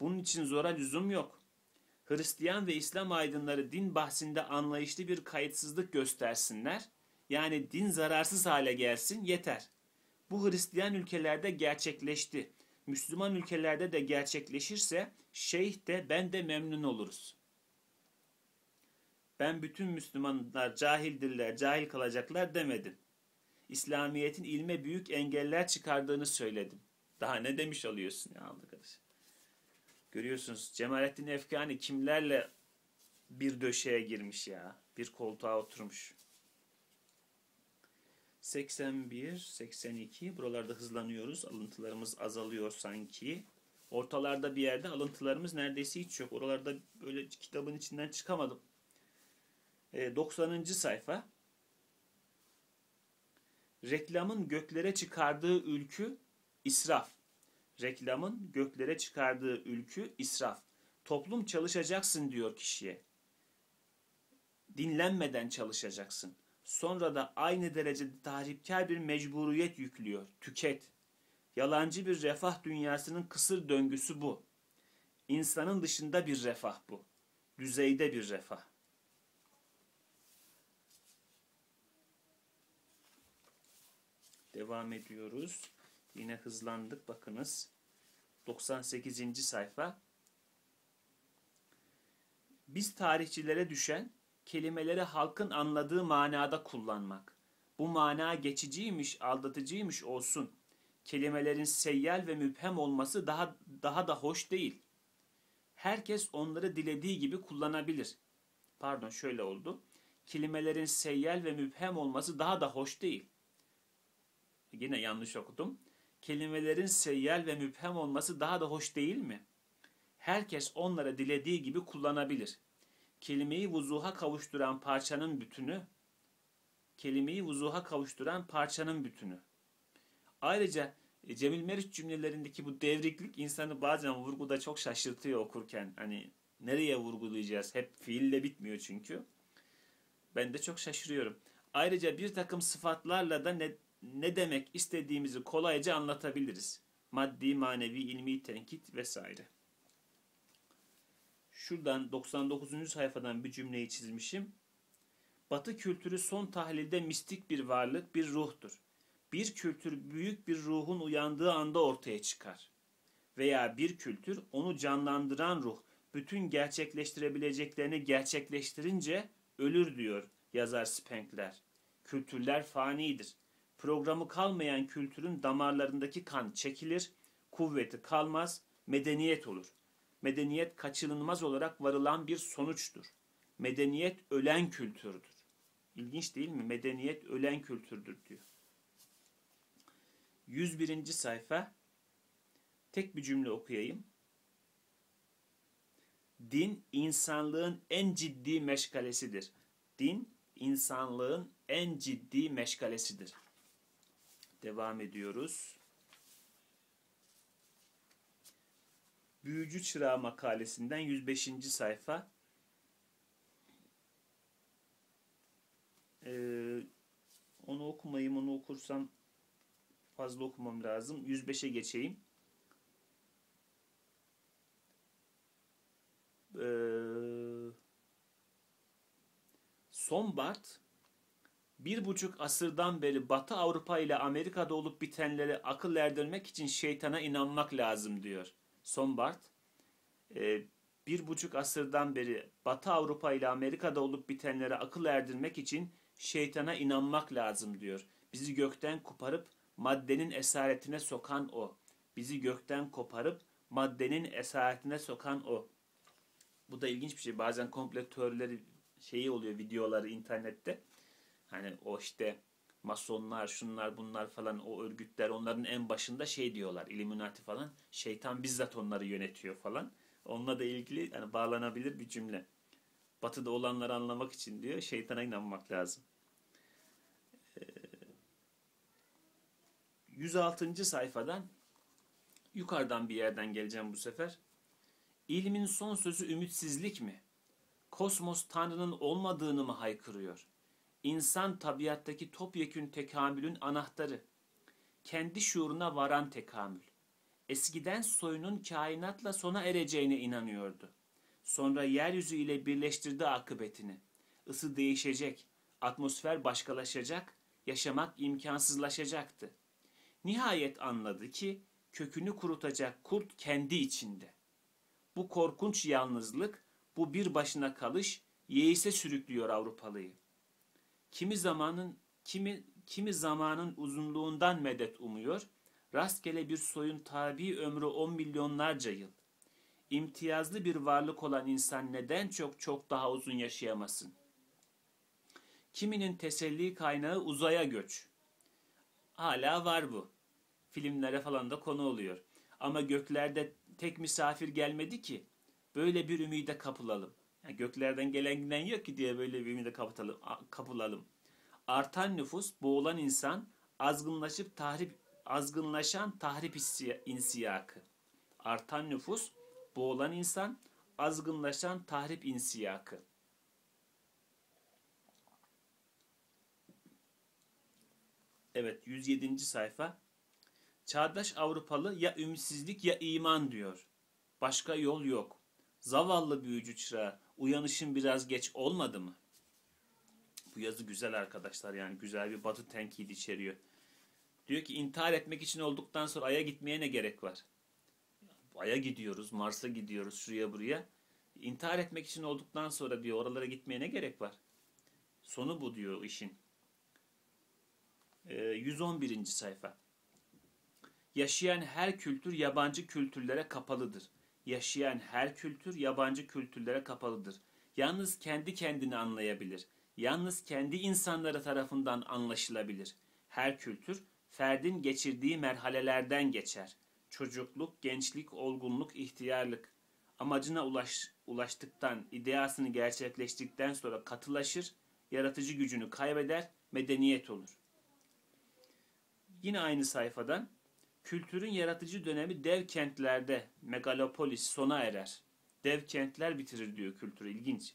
Bunun için zora lüzum yok. Hristiyan ve İslam aydınları din bahsinde anlayışlı bir kayıtsızlık göstersinler. Yani din zararsız hale gelsin yeter. Bu Hristiyan ülkelerde gerçekleşti. Müslüman ülkelerde de gerçekleşirse şeyh de ben de memnun oluruz. Ben bütün Müslümanlar cahildirler, cahil kalacaklar demedim. İslamiyet'in ilme büyük engeller çıkardığını söyledim. Daha ne demiş oluyorsun ya arkadaş. Görüyorsunuz Cemalettin Efkani kimlerle bir döşeye girmiş ya. Bir koltuğa oturmuş. 81, 82 buralarda hızlanıyoruz. Alıntılarımız azalıyor sanki. Ortalarda bir yerde alıntılarımız neredeyse hiç yok. Oralarda böyle kitabın içinden çıkamadım. 90. E, sayfa. Reklamın göklere çıkardığı ülkü israf. Reklamın göklere çıkardığı ülkü israf. Toplum çalışacaksın diyor kişiye. Dinlenmeden çalışacaksın. Sonra da aynı derecede tahripkar bir mecburiyet yüklüyor. Tüket. Yalancı bir refah dünyasının kısır döngüsü bu. İnsanın dışında bir refah bu. Düzeyde bir refah. Devam ediyoruz. Yine hızlandık bakınız. 98. sayfa. Biz tarihçilere düşen kelimeleri halkın anladığı manada kullanmak. Bu mana geçiciymiş, aldatıcıymış olsun. Kelimelerin seyyal ve müphem olması daha daha da hoş değil. Herkes onları dilediği gibi kullanabilir. Pardon şöyle oldu. Kelimelerin seyyal ve müphem olması daha da hoş değil. Yine yanlış okudum. Kelimelerin seyyal ve müphem olması daha da hoş değil mi? Herkes onlara dilediği gibi kullanabilir. Kelimeyi vuzuha kavuşturan parçanın bütünü, kelimeyi vuzuha kavuşturan parçanın bütünü. Ayrıca e, Cemil Meriç cümlelerindeki bu devriklik insanı bazen vurguda çok şaşırtıyor okurken. Hani nereye vurgulayacağız? Hep fiille bitmiyor çünkü. Ben de çok şaşırıyorum. Ayrıca bir takım sıfatlarla da ne, ne demek istediğimizi kolayca anlatabiliriz. Maddi, manevi, ilmi tenkit vesaire. Şuradan 99. sayfadan bir cümleyi çizmişim. Batı kültürü son tahlilde mistik bir varlık, bir ruhtur. Bir kültür büyük bir ruhun uyandığı anda ortaya çıkar. Veya bir kültür onu canlandıran ruh bütün gerçekleştirebileceklerini gerçekleştirince ölür diyor yazar Spenkler. Kültürler fanidir. Programı kalmayan kültürün damarlarındaki kan çekilir, kuvveti kalmaz, medeniyet olur. Medeniyet kaçınılmaz olarak varılan bir sonuçtur. Medeniyet ölen kültürdür. İlginç değil mi? Medeniyet ölen kültürdür diyor. 101. sayfa tek bir cümle okuyayım. Din insanlığın en ciddi meşgalesidir. Din insanlığın en ciddi meşgalesidir. Devam ediyoruz. Büyücü Çırağı makalesinden 105. sayfa. Ee, onu okumayayım. Onu okursam fazla okumam lazım. 105'e geçeyim. Ee, Sombart bir buçuk asırdan beri Batı Avrupa ile Amerika'da olup bitenleri akıl erdirmek için şeytana inanmak lazım diyor. Sombart e, bir buçuk asırdan beri Batı Avrupa ile Amerika'da olup bitenlere akıl erdirmek için şeytana inanmak lazım diyor. Bizi gökten koparıp maddenin esaretine sokan o. Bizi gökten koparıp maddenin esaretine sokan o. Bu da ilginç bir şey. Bazen komple teorileri şeyi oluyor videoları internette. Hani o işte masonlar, şunlar bunlar falan o örgütler onların en başında şey diyorlar. Illuminati falan. Şeytan bizzat onları yönetiyor falan. Onunla da ilgili yani bağlanabilir bir cümle. Batı'da olanları anlamak için diyor şeytana inanmak lazım. 106. Ee, sayfadan yukarıdan bir yerden geleceğim bu sefer. İlmin son sözü ümitsizlik mi? Kosmos Tanrı'nın olmadığını mı haykırıyor? İnsan tabiattaki topyekün tekamülün anahtarı. Kendi şuuruna varan tekamül. Eskiden soyunun kainatla sona ereceğine inanıyordu. Sonra yeryüzü ile birleştirdi akıbetini. Isı değişecek, atmosfer başkalaşacak, yaşamak imkansızlaşacaktı. Nihayet anladı ki kökünü kurutacak kurt kendi içinde. Bu korkunç yalnızlık, bu bir başına kalış yeise sürüklüyor Avrupalıyı. Kimi zamanın kimi kimi zamanın uzunluğundan medet umuyor, rastgele bir soyun tabi ömrü on milyonlarca yıl. İmtiyazlı bir varlık olan insan neden çok çok daha uzun yaşayamasın? Kiminin teselli kaynağı uzaya göç. Hala var bu. Filmlere falan da konu oluyor. Ama göklerde tek misafir gelmedi ki. Böyle bir ümide kapılalım. Yani göklerden gelen giden yok ki diye böyle bir ümide kapatalım, kapılalım. Artan nüfus, boğulan insan, azgınlaşıp tahrip, azgınlaşan tahrip insiyakı. Artan nüfus, boğulan insan, azgınlaşan tahrip insiyakı. Evet 107. sayfa. Çağdaş Avrupalı ya ümitsizlik ya iman diyor. Başka yol yok. Zavallı büyücü çırağı uyanışın biraz geç olmadı mı? Bu yazı güzel arkadaşlar yani güzel bir batı tenkidi içeriyor. Diyor ki intihar etmek için olduktan sonra Ay'a gitmeye ne gerek var? Ay'a gidiyoruz, Mars'a gidiyoruz, şuraya buraya. İntihar etmek için olduktan sonra diyor oralara gitmeye ne gerek var? Sonu bu diyor işin. Ee, 111. sayfa. Yaşayan her kültür yabancı kültürlere kapalıdır. Yaşayan her kültür yabancı kültürlere kapalıdır. Yalnız kendi kendini anlayabilir. Yalnız kendi insanları tarafından anlaşılabilir. Her kültür ferdin geçirdiği merhalelerden geçer. Çocukluk, gençlik, olgunluk, ihtiyarlık. Amacına ulaş, ulaştıktan, ideasını gerçekleştikten sonra katılaşır, yaratıcı gücünü kaybeder, medeniyet olur. Yine aynı sayfadan Kültürün yaratıcı dönemi dev kentlerde, megalopolis sona erer. Dev kentler bitirir diyor kültürü ilginç.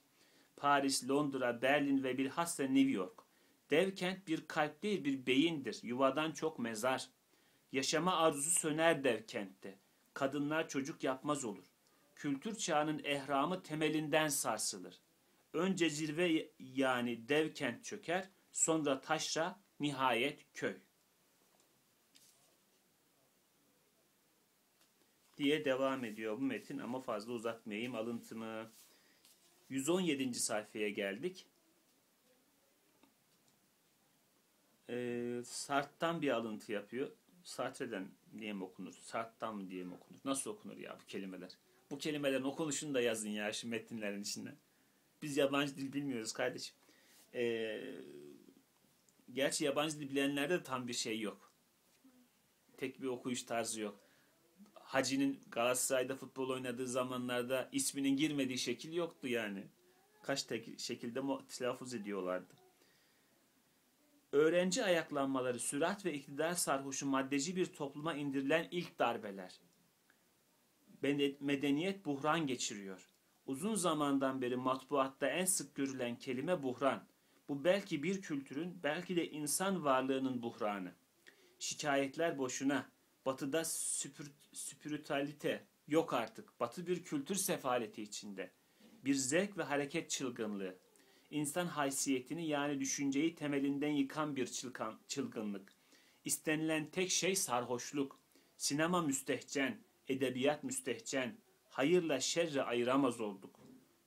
Paris, Londra, Berlin ve bilhassa New York. Dev kent bir kalp değil bir beyindir. Yuvadan çok mezar. Yaşama arzusu söner dev kentte. Kadınlar çocuk yapmaz olur. Kültür çağının ehramı temelinden sarsılır. Önce zirve yani dev kent çöker, sonra taşra, nihayet köy. Diye devam ediyor bu metin ama fazla uzatmayayım alıntımı. 117. sayfaya geldik. Ee, Sart'tan bir alıntı yapıyor. Sartre'den diye mi okunur? Sart'tan mı diye mi okunur? Nasıl okunur ya bu kelimeler? Bu kelimelerin okunuşunu da yazın ya şu metinlerin içine. Biz yabancı dil bilmiyoruz kardeşim. Ee, gerçi yabancı dil bilenlerde de tam bir şey yok. Tek bir okuyuş tarzı yok. Hacı'nın Galatasaray'da futbol oynadığı zamanlarda isminin girmediği şekil yoktu yani. Kaç tek şekilde telaffuz ediyorlardı. Öğrenci ayaklanmaları, sürat ve iktidar sarhoşu maddeci bir topluma indirilen ilk darbeler. Medeniyet buhran geçiriyor. Uzun zamandan beri matbuatta en sık görülen kelime buhran. Bu belki bir kültürün, belki de insan varlığının buhranı. Şikayetler boşuna. Batıda süpür, spiritualite yok artık. Batı bir kültür sefaleti içinde. Bir zevk ve hareket çılgınlığı. İnsan haysiyetini yani düşünceyi temelinden yıkan bir çılkan, çılgınlık. İstenilen tek şey sarhoşluk. Sinema müstehcen, edebiyat müstehcen. Hayırla şerri ayıramaz olduk.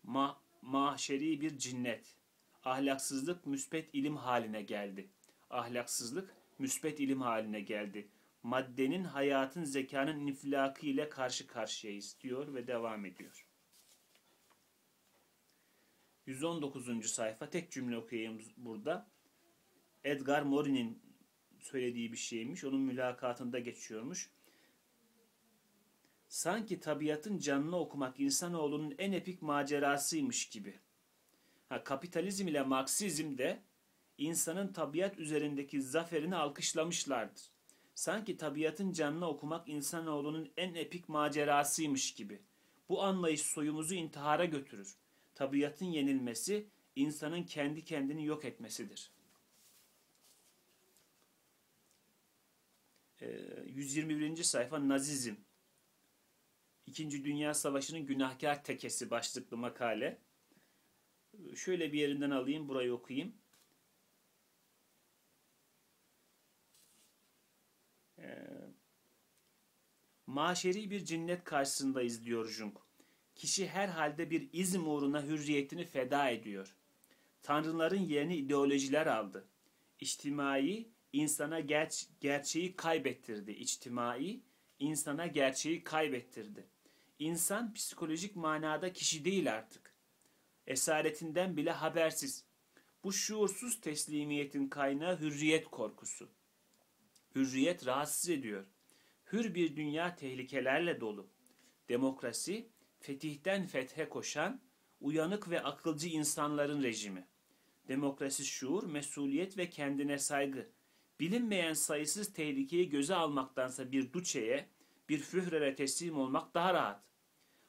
Ma mahşeri bir cinnet. Ahlaksızlık müspet ilim haline geldi. Ahlaksızlık müspet ilim haline geldi. Maddenin, hayatın, zekanın infilakı ile karşı karşıyayız diyor ve devam ediyor. 119. sayfa tek cümle okuyayım burada. Edgar Morin'in söylediği bir şeymiş. Onun mülakatında geçiyormuş. Sanki tabiatın canını okumak insanoğlunun en epik macerasıymış gibi. Ha, kapitalizm ile Marksizm de insanın tabiat üzerindeki zaferini alkışlamışlardır. Sanki tabiatın canını okumak insanoğlunun en epik macerasıymış gibi. Bu anlayış soyumuzu intihara götürür. Tabiatın yenilmesi insanın kendi kendini yok etmesidir. Ee, 121. sayfa Nazizm. İkinci Dünya Savaşı'nın günahkar tekesi başlıklı makale. Şöyle bir yerinden alayım, burayı okuyayım. Ee, maşeri bir cinnet karşısındayız diyor Jung. Kişi her halde bir izm uğruna hürriyetini feda ediyor. Tanrıların yerini ideolojiler aldı. İçtimai insana ger gerçeği kaybettirdi. İçtimai insana gerçeği kaybettirdi. İnsan psikolojik manada kişi değil artık. Esaretinden bile habersiz. Bu şuursuz teslimiyetin kaynağı hürriyet korkusu. Hürriyet rahatsız ediyor. Hür bir dünya tehlikelerle dolu. Demokrasi, fetihten fethe koşan, uyanık ve akılcı insanların rejimi. Demokrasi şuur, mesuliyet ve kendine saygı. Bilinmeyen sayısız tehlikeyi göze almaktansa bir duçeye, bir führere teslim olmak daha rahat.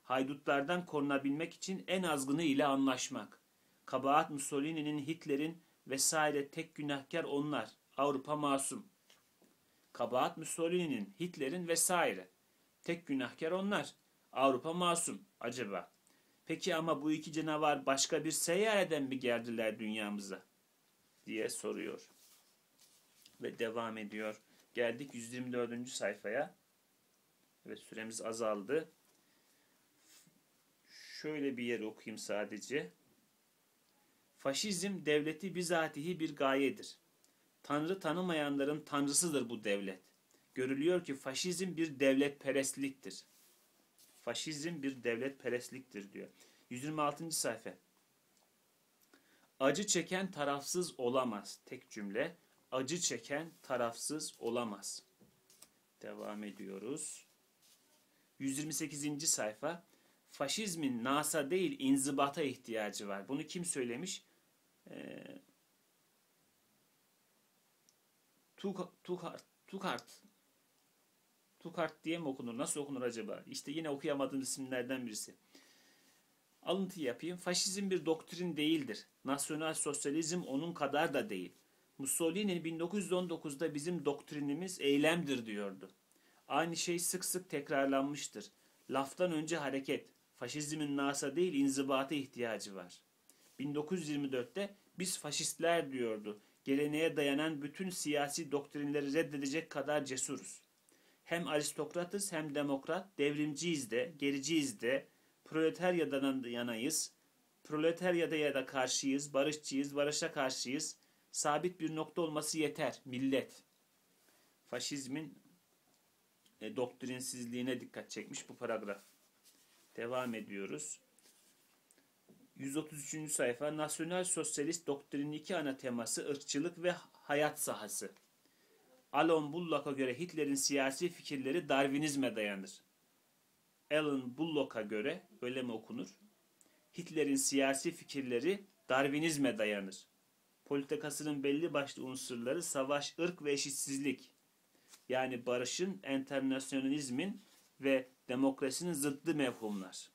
Haydutlardan korunabilmek için en azgını ile anlaşmak. Kabahat Mussolini'nin, Hitler'in vesaire tek günahkar onlar. Avrupa masum. Kabahat Mussolini'nin, Hitler'in vesaire. Tek günahkar onlar. Avrupa masum. Acaba? Peki ama bu iki canavar başka bir seyyareden mi geldiler dünyamıza? diye soruyor. Ve devam ediyor. Geldik 124. sayfaya. Evet süremiz azaldı. Şöyle bir yer okuyayım sadece. Faşizm devleti bizatihi bir gayedir. Tanrı tanımayanların tanrısıdır bu devlet. Görülüyor ki faşizm bir devlet perestliktir. Faşizm bir devlet perestliktir diyor. 126. sayfa. Acı çeken tarafsız olamaz. Tek cümle. Acı çeken tarafsız olamaz. Devam ediyoruz. 128. sayfa. Faşizmin NASA değil inzibata ihtiyacı var. Bunu kim söylemiş? Ee, Tukart, Tukart, Tukart diye mi okunur? Nasıl okunur acaba? İşte yine okuyamadığım isimlerden birisi. Alıntı yapayım. Faşizm bir doktrin değildir. Nasyonal sosyalizm onun kadar da değil. Mussolini 1919'da bizim doktrinimiz eylemdir diyordu. Aynı şey sık sık tekrarlanmıştır. Laftan önce hareket. Faşizmin NASA değil inzibata ihtiyacı var. 1924'te biz faşistler diyordu. Geleneğe dayanan bütün siyasi doktrinleri reddedecek kadar cesuruz. Hem aristokratız hem demokrat, devrimciyiz de, gericiyiz de, proletaryadan yanayız, proletaryada ya da karşıyız, barışçıyız, barışa karşıyız. Sabit bir nokta olması yeter, millet. Faşizmin e, doktrinsizliğine dikkat çekmiş bu paragraf. Devam ediyoruz. 133. sayfa Nasyonel Sosyalist doktrinin iki ana teması ırkçılık ve hayat sahası. Alon Bullock'a göre Hitler'in siyasi fikirleri Darwinizme dayanır. Alan Bullock'a göre öyle mi okunur? Hitler'in siyasi fikirleri Darwinizme dayanır. Politikasının belli başlı unsurları savaş, ırk ve eşitsizlik. Yani barışın, enternasyonalizmin ve demokrasinin zıddı mevhumlar.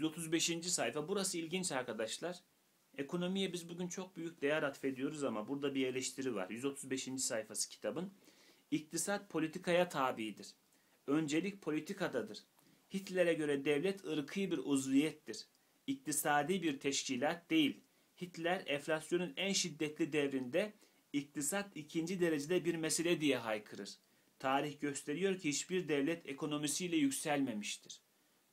135. sayfa. Burası ilginç arkadaşlar. Ekonomiye biz bugün çok büyük değer atfediyoruz ama burada bir eleştiri var. 135. sayfası kitabın. İktisat politikaya tabidir. Öncelik politikadadır. Hitler'e göre devlet ırkı bir uzviyettir. İktisadi bir teşkilat değil. Hitler enflasyonun en şiddetli devrinde iktisat ikinci derecede bir mesele diye haykırır. Tarih gösteriyor ki hiçbir devlet ekonomisiyle yükselmemiştir.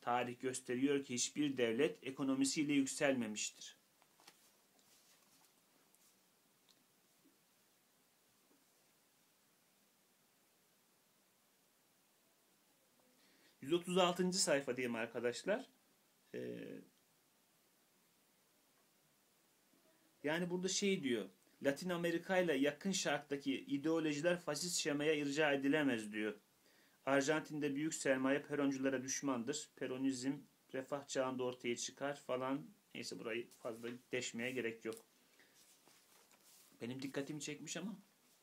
Tarih gösteriyor ki hiçbir devlet ekonomisiyle yükselmemiştir. 136. sayfa diyeyim arkadaşlar. Ee, yani burada şey diyor. Latin Amerika ile yakın şarttaki ideolojiler faşist şemaya irca edilemez diyor. Arjantin'de büyük sermaye peronculara düşmandır. Peronizm refah çağında ortaya çıkar falan. Neyse burayı fazla deşmeye gerek yok. Benim dikkatimi çekmiş ama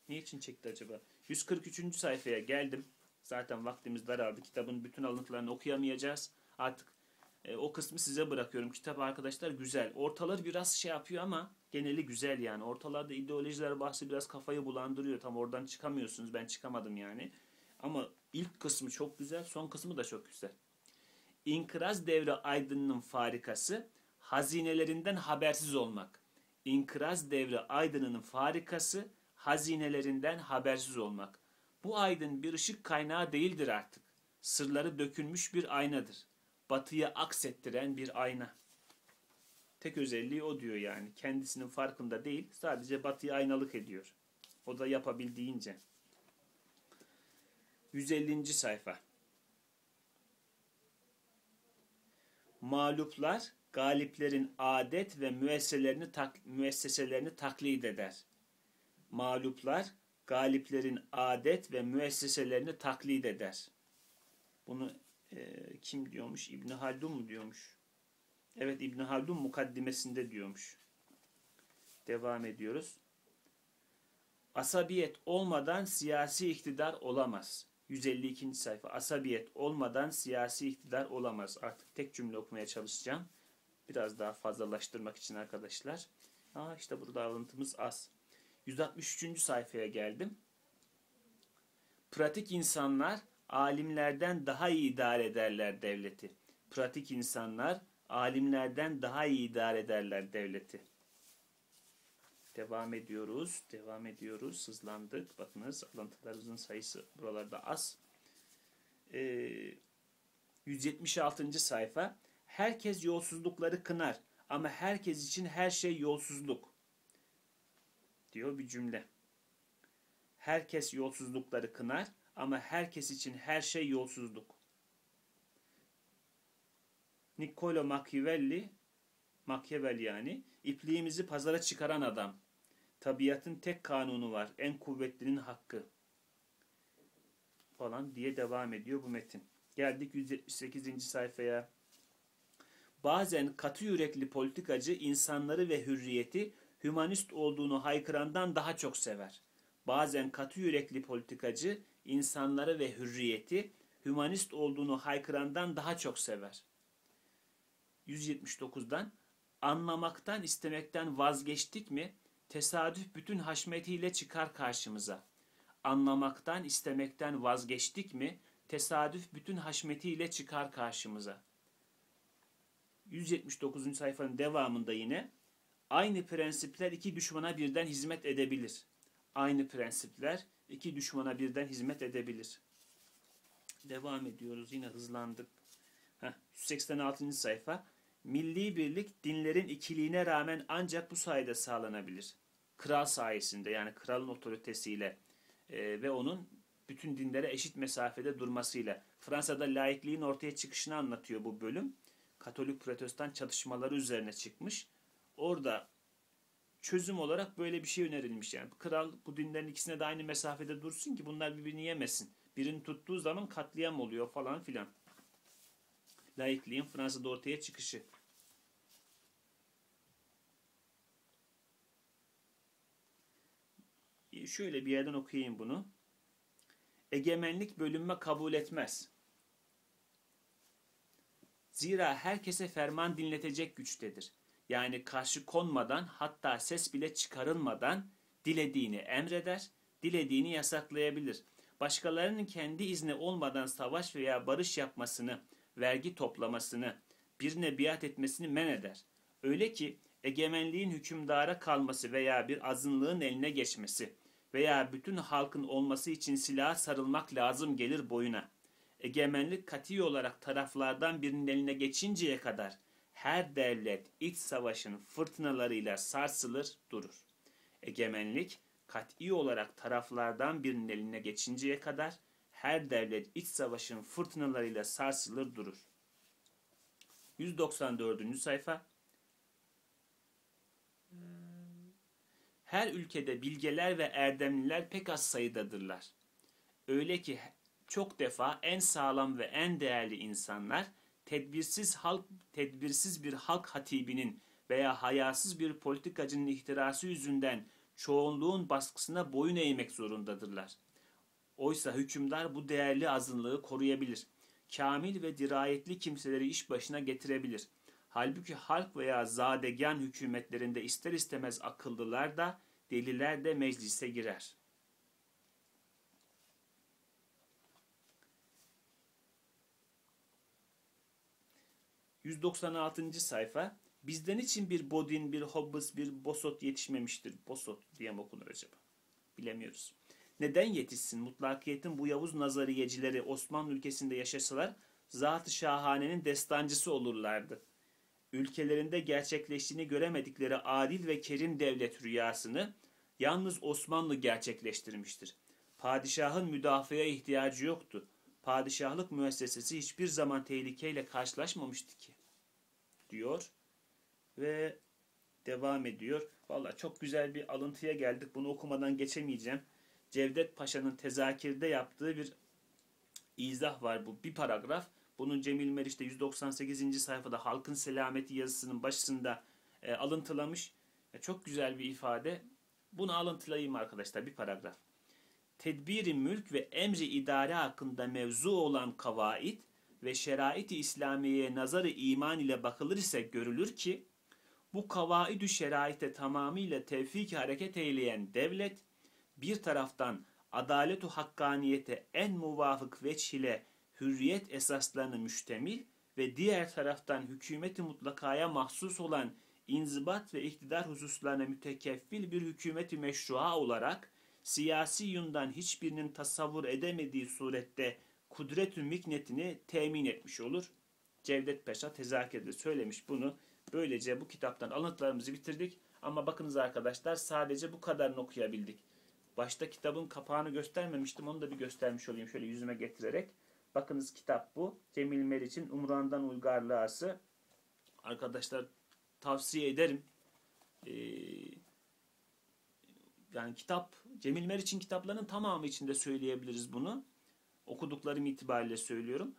ne için çekti acaba? 143. sayfaya geldim. Zaten vaktimiz daraldı. Kitabın bütün alıntılarını okuyamayacağız. Artık e, o kısmı size bırakıyorum. Kitap arkadaşlar güzel. Ortalar biraz şey yapıyor ama geneli güzel yani. Ortalarda ideolojiler bahsi biraz kafayı bulandırıyor. Tam oradan çıkamıyorsunuz. Ben çıkamadım yani. Ama ilk kısmı çok güzel. Son kısmı da çok güzel. İnkıraz devri aydınının farikası hazinelerinden habersiz olmak. İnkıraz devri aydınının farikası hazinelerinden habersiz olmak. Bu aydın bir ışık kaynağı değildir artık. Sırları dökülmüş bir aynadır. Batıya aksettiren bir ayna. Tek özelliği o diyor yani. Kendisinin farkında değil, sadece batıya aynalık ediyor. O da yapabildiğince. 150. sayfa. Mağluplar galiplerin adet ve müesseselerini, tak, müesseselerini taklit eder. Mağluplar galiplerin adet ve müesseselerini taklit eder. Bunu e, kim diyormuş? İbn Haldun mu diyormuş? Evet İbn Haldun mukaddimesinde diyormuş. Devam ediyoruz. Asabiyet olmadan siyasi iktidar olamaz. 152. sayfa. Asabiyet olmadan siyasi iktidar olamaz. Artık tek cümle okumaya çalışacağım. Biraz daha fazlalaştırmak için arkadaşlar. Aa işte burada alıntımız az. 163. sayfaya geldim. Pratik insanlar alimlerden daha iyi idare ederler devleti. Pratik insanlar alimlerden daha iyi idare ederler devleti. Devam ediyoruz. Devam ediyoruz. Hızlandık. Bakınız alıntılarımızın sayısı buralarda az. Ee, 176. sayfa. Herkes yolsuzlukları kınar ama herkes için her şey yolsuzluk diyor bir cümle. Herkes yolsuzlukları kınar ama herkes için her şey yolsuzluk. Niccolo Machiavelli, Machiavelli yani, ipliğimizi pazara çıkaran adam. Tabiatın tek kanunu var, en kuvvetlinin hakkı. Falan diye devam ediyor bu metin. Geldik 178. sayfaya. Bazen katı yürekli politikacı insanları ve hürriyeti hümanist olduğunu haykırandan daha çok sever. Bazen katı yürekli politikacı insanları ve hürriyeti hümanist olduğunu haykırandan daha çok sever. 179'dan anlamaktan istemekten vazgeçtik mi tesadüf bütün haşmetiyle çıkar karşımıza. Anlamaktan istemekten vazgeçtik mi tesadüf bütün haşmetiyle çıkar karşımıza. 179. sayfanın devamında yine Aynı prensipler iki düşmana birden hizmet edebilir. Aynı prensipler iki düşmana birden hizmet edebilir. Devam ediyoruz. Yine hızlandık. Heh, 186. sayfa. Milli birlik dinlerin ikiliğine rağmen ancak bu sayede sağlanabilir. Kral sayesinde yani kralın otoritesiyle e, ve onun bütün dinlere eşit mesafede durmasıyla. Fransa'da laikliğin ortaya çıkışını anlatıyor bu bölüm. Katolik protestan çatışmaları üzerine çıkmış. Orada çözüm olarak böyle bir şey önerilmiş yani. Kral bu dinlerin ikisine de aynı mesafede dursun ki bunlar birbirini yemesin. Birini tuttuğu zaman katliam oluyor falan filan. Laikliğin Fransa'da ortaya çıkışı. Şöyle bir yerden okuyayım bunu. Egemenlik bölünme kabul etmez. Zira herkese ferman dinletecek güçtedir. Yani karşı konmadan hatta ses bile çıkarılmadan dilediğini emreder, dilediğini yasaklayabilir. Başkalarının kendi izni olmadan savaş veya barış yapmasını, vergi toplamasını, birine biat etmesini men eder. Öyle ki egemenliğin hükümdara kalması veya bir azınlığın eline geçmesi veya bütün halkın olması için silaha sarılmak lazım gelir boyuna. Egemenlik kati olarak taraflardan birinin eline geçinceye kadar her devlet iç savaşın fırtınalarıyla sarsılır durur. Egemenlik kat'i olarak taraflardan birinin eline geçinceye kadar her devlet iç savaşın fırtınalarıyla sarsılır durur. 194. sayfa Her ülkede bilgeler ve erdemliler pek az sayıdadırlar. Öyle ki çok defa en sağlam ve en değerli insanlar tedbirsiz halk tedbirsiz bir halk hatibinin veya hayasız bir politikacının ihtirası yüzünden çoğunluğun baskısına boyun eğmek zorundadırlar. Oysa hükümdar bu değerli azınlığı koruyabilir. Kamil ve dirayetli kimseleri iş başına getirebilir. Halbuki halk veya zadegan hükümetlerinde ister istemez akıllılar da deliler de meclise girer. ...196. sayfa... ...bizden için bir Bodin, bir Hobbes, bir Bosot yetişmemiştir. Bosot diye mi okunur acaba? Bilemiyoruz. Neden yetişsin? Mutlakiyetin bu Yavuz nazariyecileri Osmanlı ülkesinde yaşasalar... ...Zat-ı Şahane'nin destancısı olurlardı ülkelerinde gerçekleştiğini göremedikleri adil ve kerim devlet rüyasını yalnız Osmanlı gerçekleştirmiştir. Padişahın müdafaya ihtiyacı yoktu. Padişahlık müessesesi hiçbir zaman tehlikeyle karşılaşmamıştı ki. Diyor ve devam ediyor. Valla çok güzel bir alıntıya geldik. Bunu okumadan geçemeyeceğim. Cevdet Paşa'nın tezakirde yaptığı bir izah var bu. Bir paragraf. Bunun Cemil Meriç'te 198. sayfada Halkın Selameti yazısının başında e, alıntılamış. E, çok güzel bir ifade. Bunu alıntılayayım arkadaşlar bir paragraf. Tedbiri mülk ve emri idare hakkında mevzu olan kavaid ve şerait-i İslamiye'ye nazarı iman ile bakılır ise görülür ki bu kavaid-ü şeraite tamamıyla tevfik hareket eyleyen devlet bir taraftan adalet-u hakkaniyete en muvafık veç ile hürriyet esaslarını müştemil ve diğer taraftan hükümeti mutlakaya mahsus olan inzibat ve iktidar hususlarına mütekeffil bir hükümeti meşrua olarak siyasi yundan hiçbirinin tasavvur edemediği surette kudret-ü miknetini temin etmiş olur. Cevdet Paşa tezakirde söylemiş bunu. Böylece bu kitaptan alıntılarımızı bitirdik. Ama bakınız arkadaşlar sadece bu kadarını okuyabildik. Başta kitabın kapağını göstermemiştim. Onu da bir göstermiş olayım şöyle yüzüme getirerek. Bakınız kitap bu. Cemil Meriç'in Umran'dan Uygarlığası. Arkadaşlar tavsiye ederim. Ee, yani kitap, Cemil Meriç'in kitaplarının tamamı içinde söyleyebiliriz bunu. Okuduklarım itibariyle söylüyorum.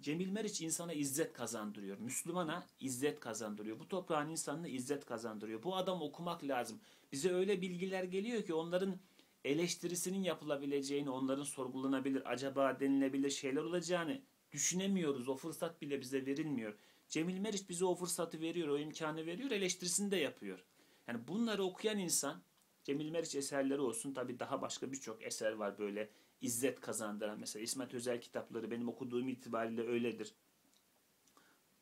Cemil Meriç insana izzet kazandırıyor. Müslümana izzet kazandırıyor. Bu toprağın insanına izzet kazandırıyor. Bu adam okumak lazım. Bize öyle bilgiler geliyor ki onların eleştirisinin yapılabileceğini, onların sorgulanabilir, acaba denilebilir şeyler olacağını düşünemiyoruz. O fırsat bile bize verilmiyor. Cemil Meriç bize o fırsatı veriyor, o imkanı veriyor, eleştirisini de yapıyor. Yani bunları okuyan insan, Cemil Meriç eserleri olsun, tabi daha başka birçok eser var böyle izzet kazandıran. Mesela İsmet Özel kitapları benim okuduğum itibariyle öyledir.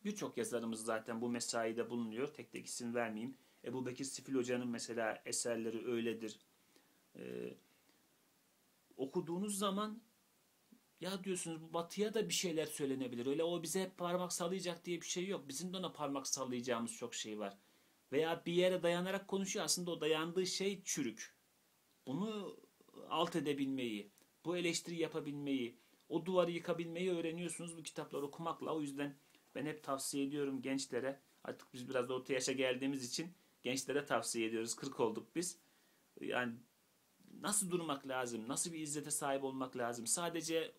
Birçok yazarımız zaten bu mesaide bulunuyor. Tek tek isim vermeyeyim. Ebu Bekir Sifil Hoca'nın mesela eserleri öyledir. Ee, okuduğunuz zaman ya diyorsunuz bu batıya da bir şeyler söylenebilir. Öyle o bize hep parmak sallayacak diye bir şey yok. Bizim de ona parmak sallayacağımız çok şey var. Veya bir yere dayanarak konuşuyor. Aslında o dayandığı şey çürük. Bunu alt edebilmeyi, bu eleştiri yapabilmeyi, o duvarı yıkabilmeyi öğreniyorsunuz bu kitapları okumakla. O yüzden ben hep tavsiye ediyorum gençlere. Artık biz biraz da orta yaşa geldiğimiz için gençlere tavsiye ediyoruz. 40 olduk biz. Yani nasıl durmak lazım? Nasıl bir izzete sahip olmak lazım? Sadece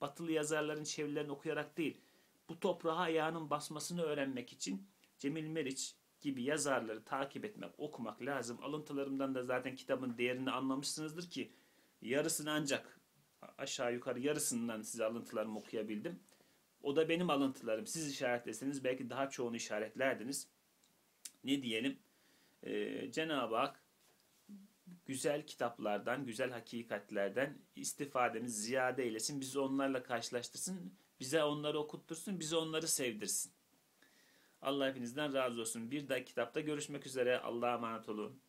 batılı yazarların çevirilerini okuyarak değil, bu toprağa ayağının basmasını öğrenmek için Cemil Meriç gibi yazarları takip etmek, okumak lazım. Alıntılarımdan da zaten kitabın değerini anlamışsınızdır ki yarısını ancak aşağı yukarı yarısından size alıntılarımı okuyabildim. O da benim alıntılarım. Siz işaretleseniz belki daha çoğunu işaretlerdiniz. Ne diyelim? Ee, Cenab-ı Hak güzel kitaplardan, güzel hakikatlerden istifademiz ziyade eylesin. Bizi onlarla karşılaştırsın. Bize onları okuttursun. Bize onları sevdirsin. Allah hepinizden razı olsun. Bir dahaki kitapta görüşmek üzere. Allah'a emanet olun.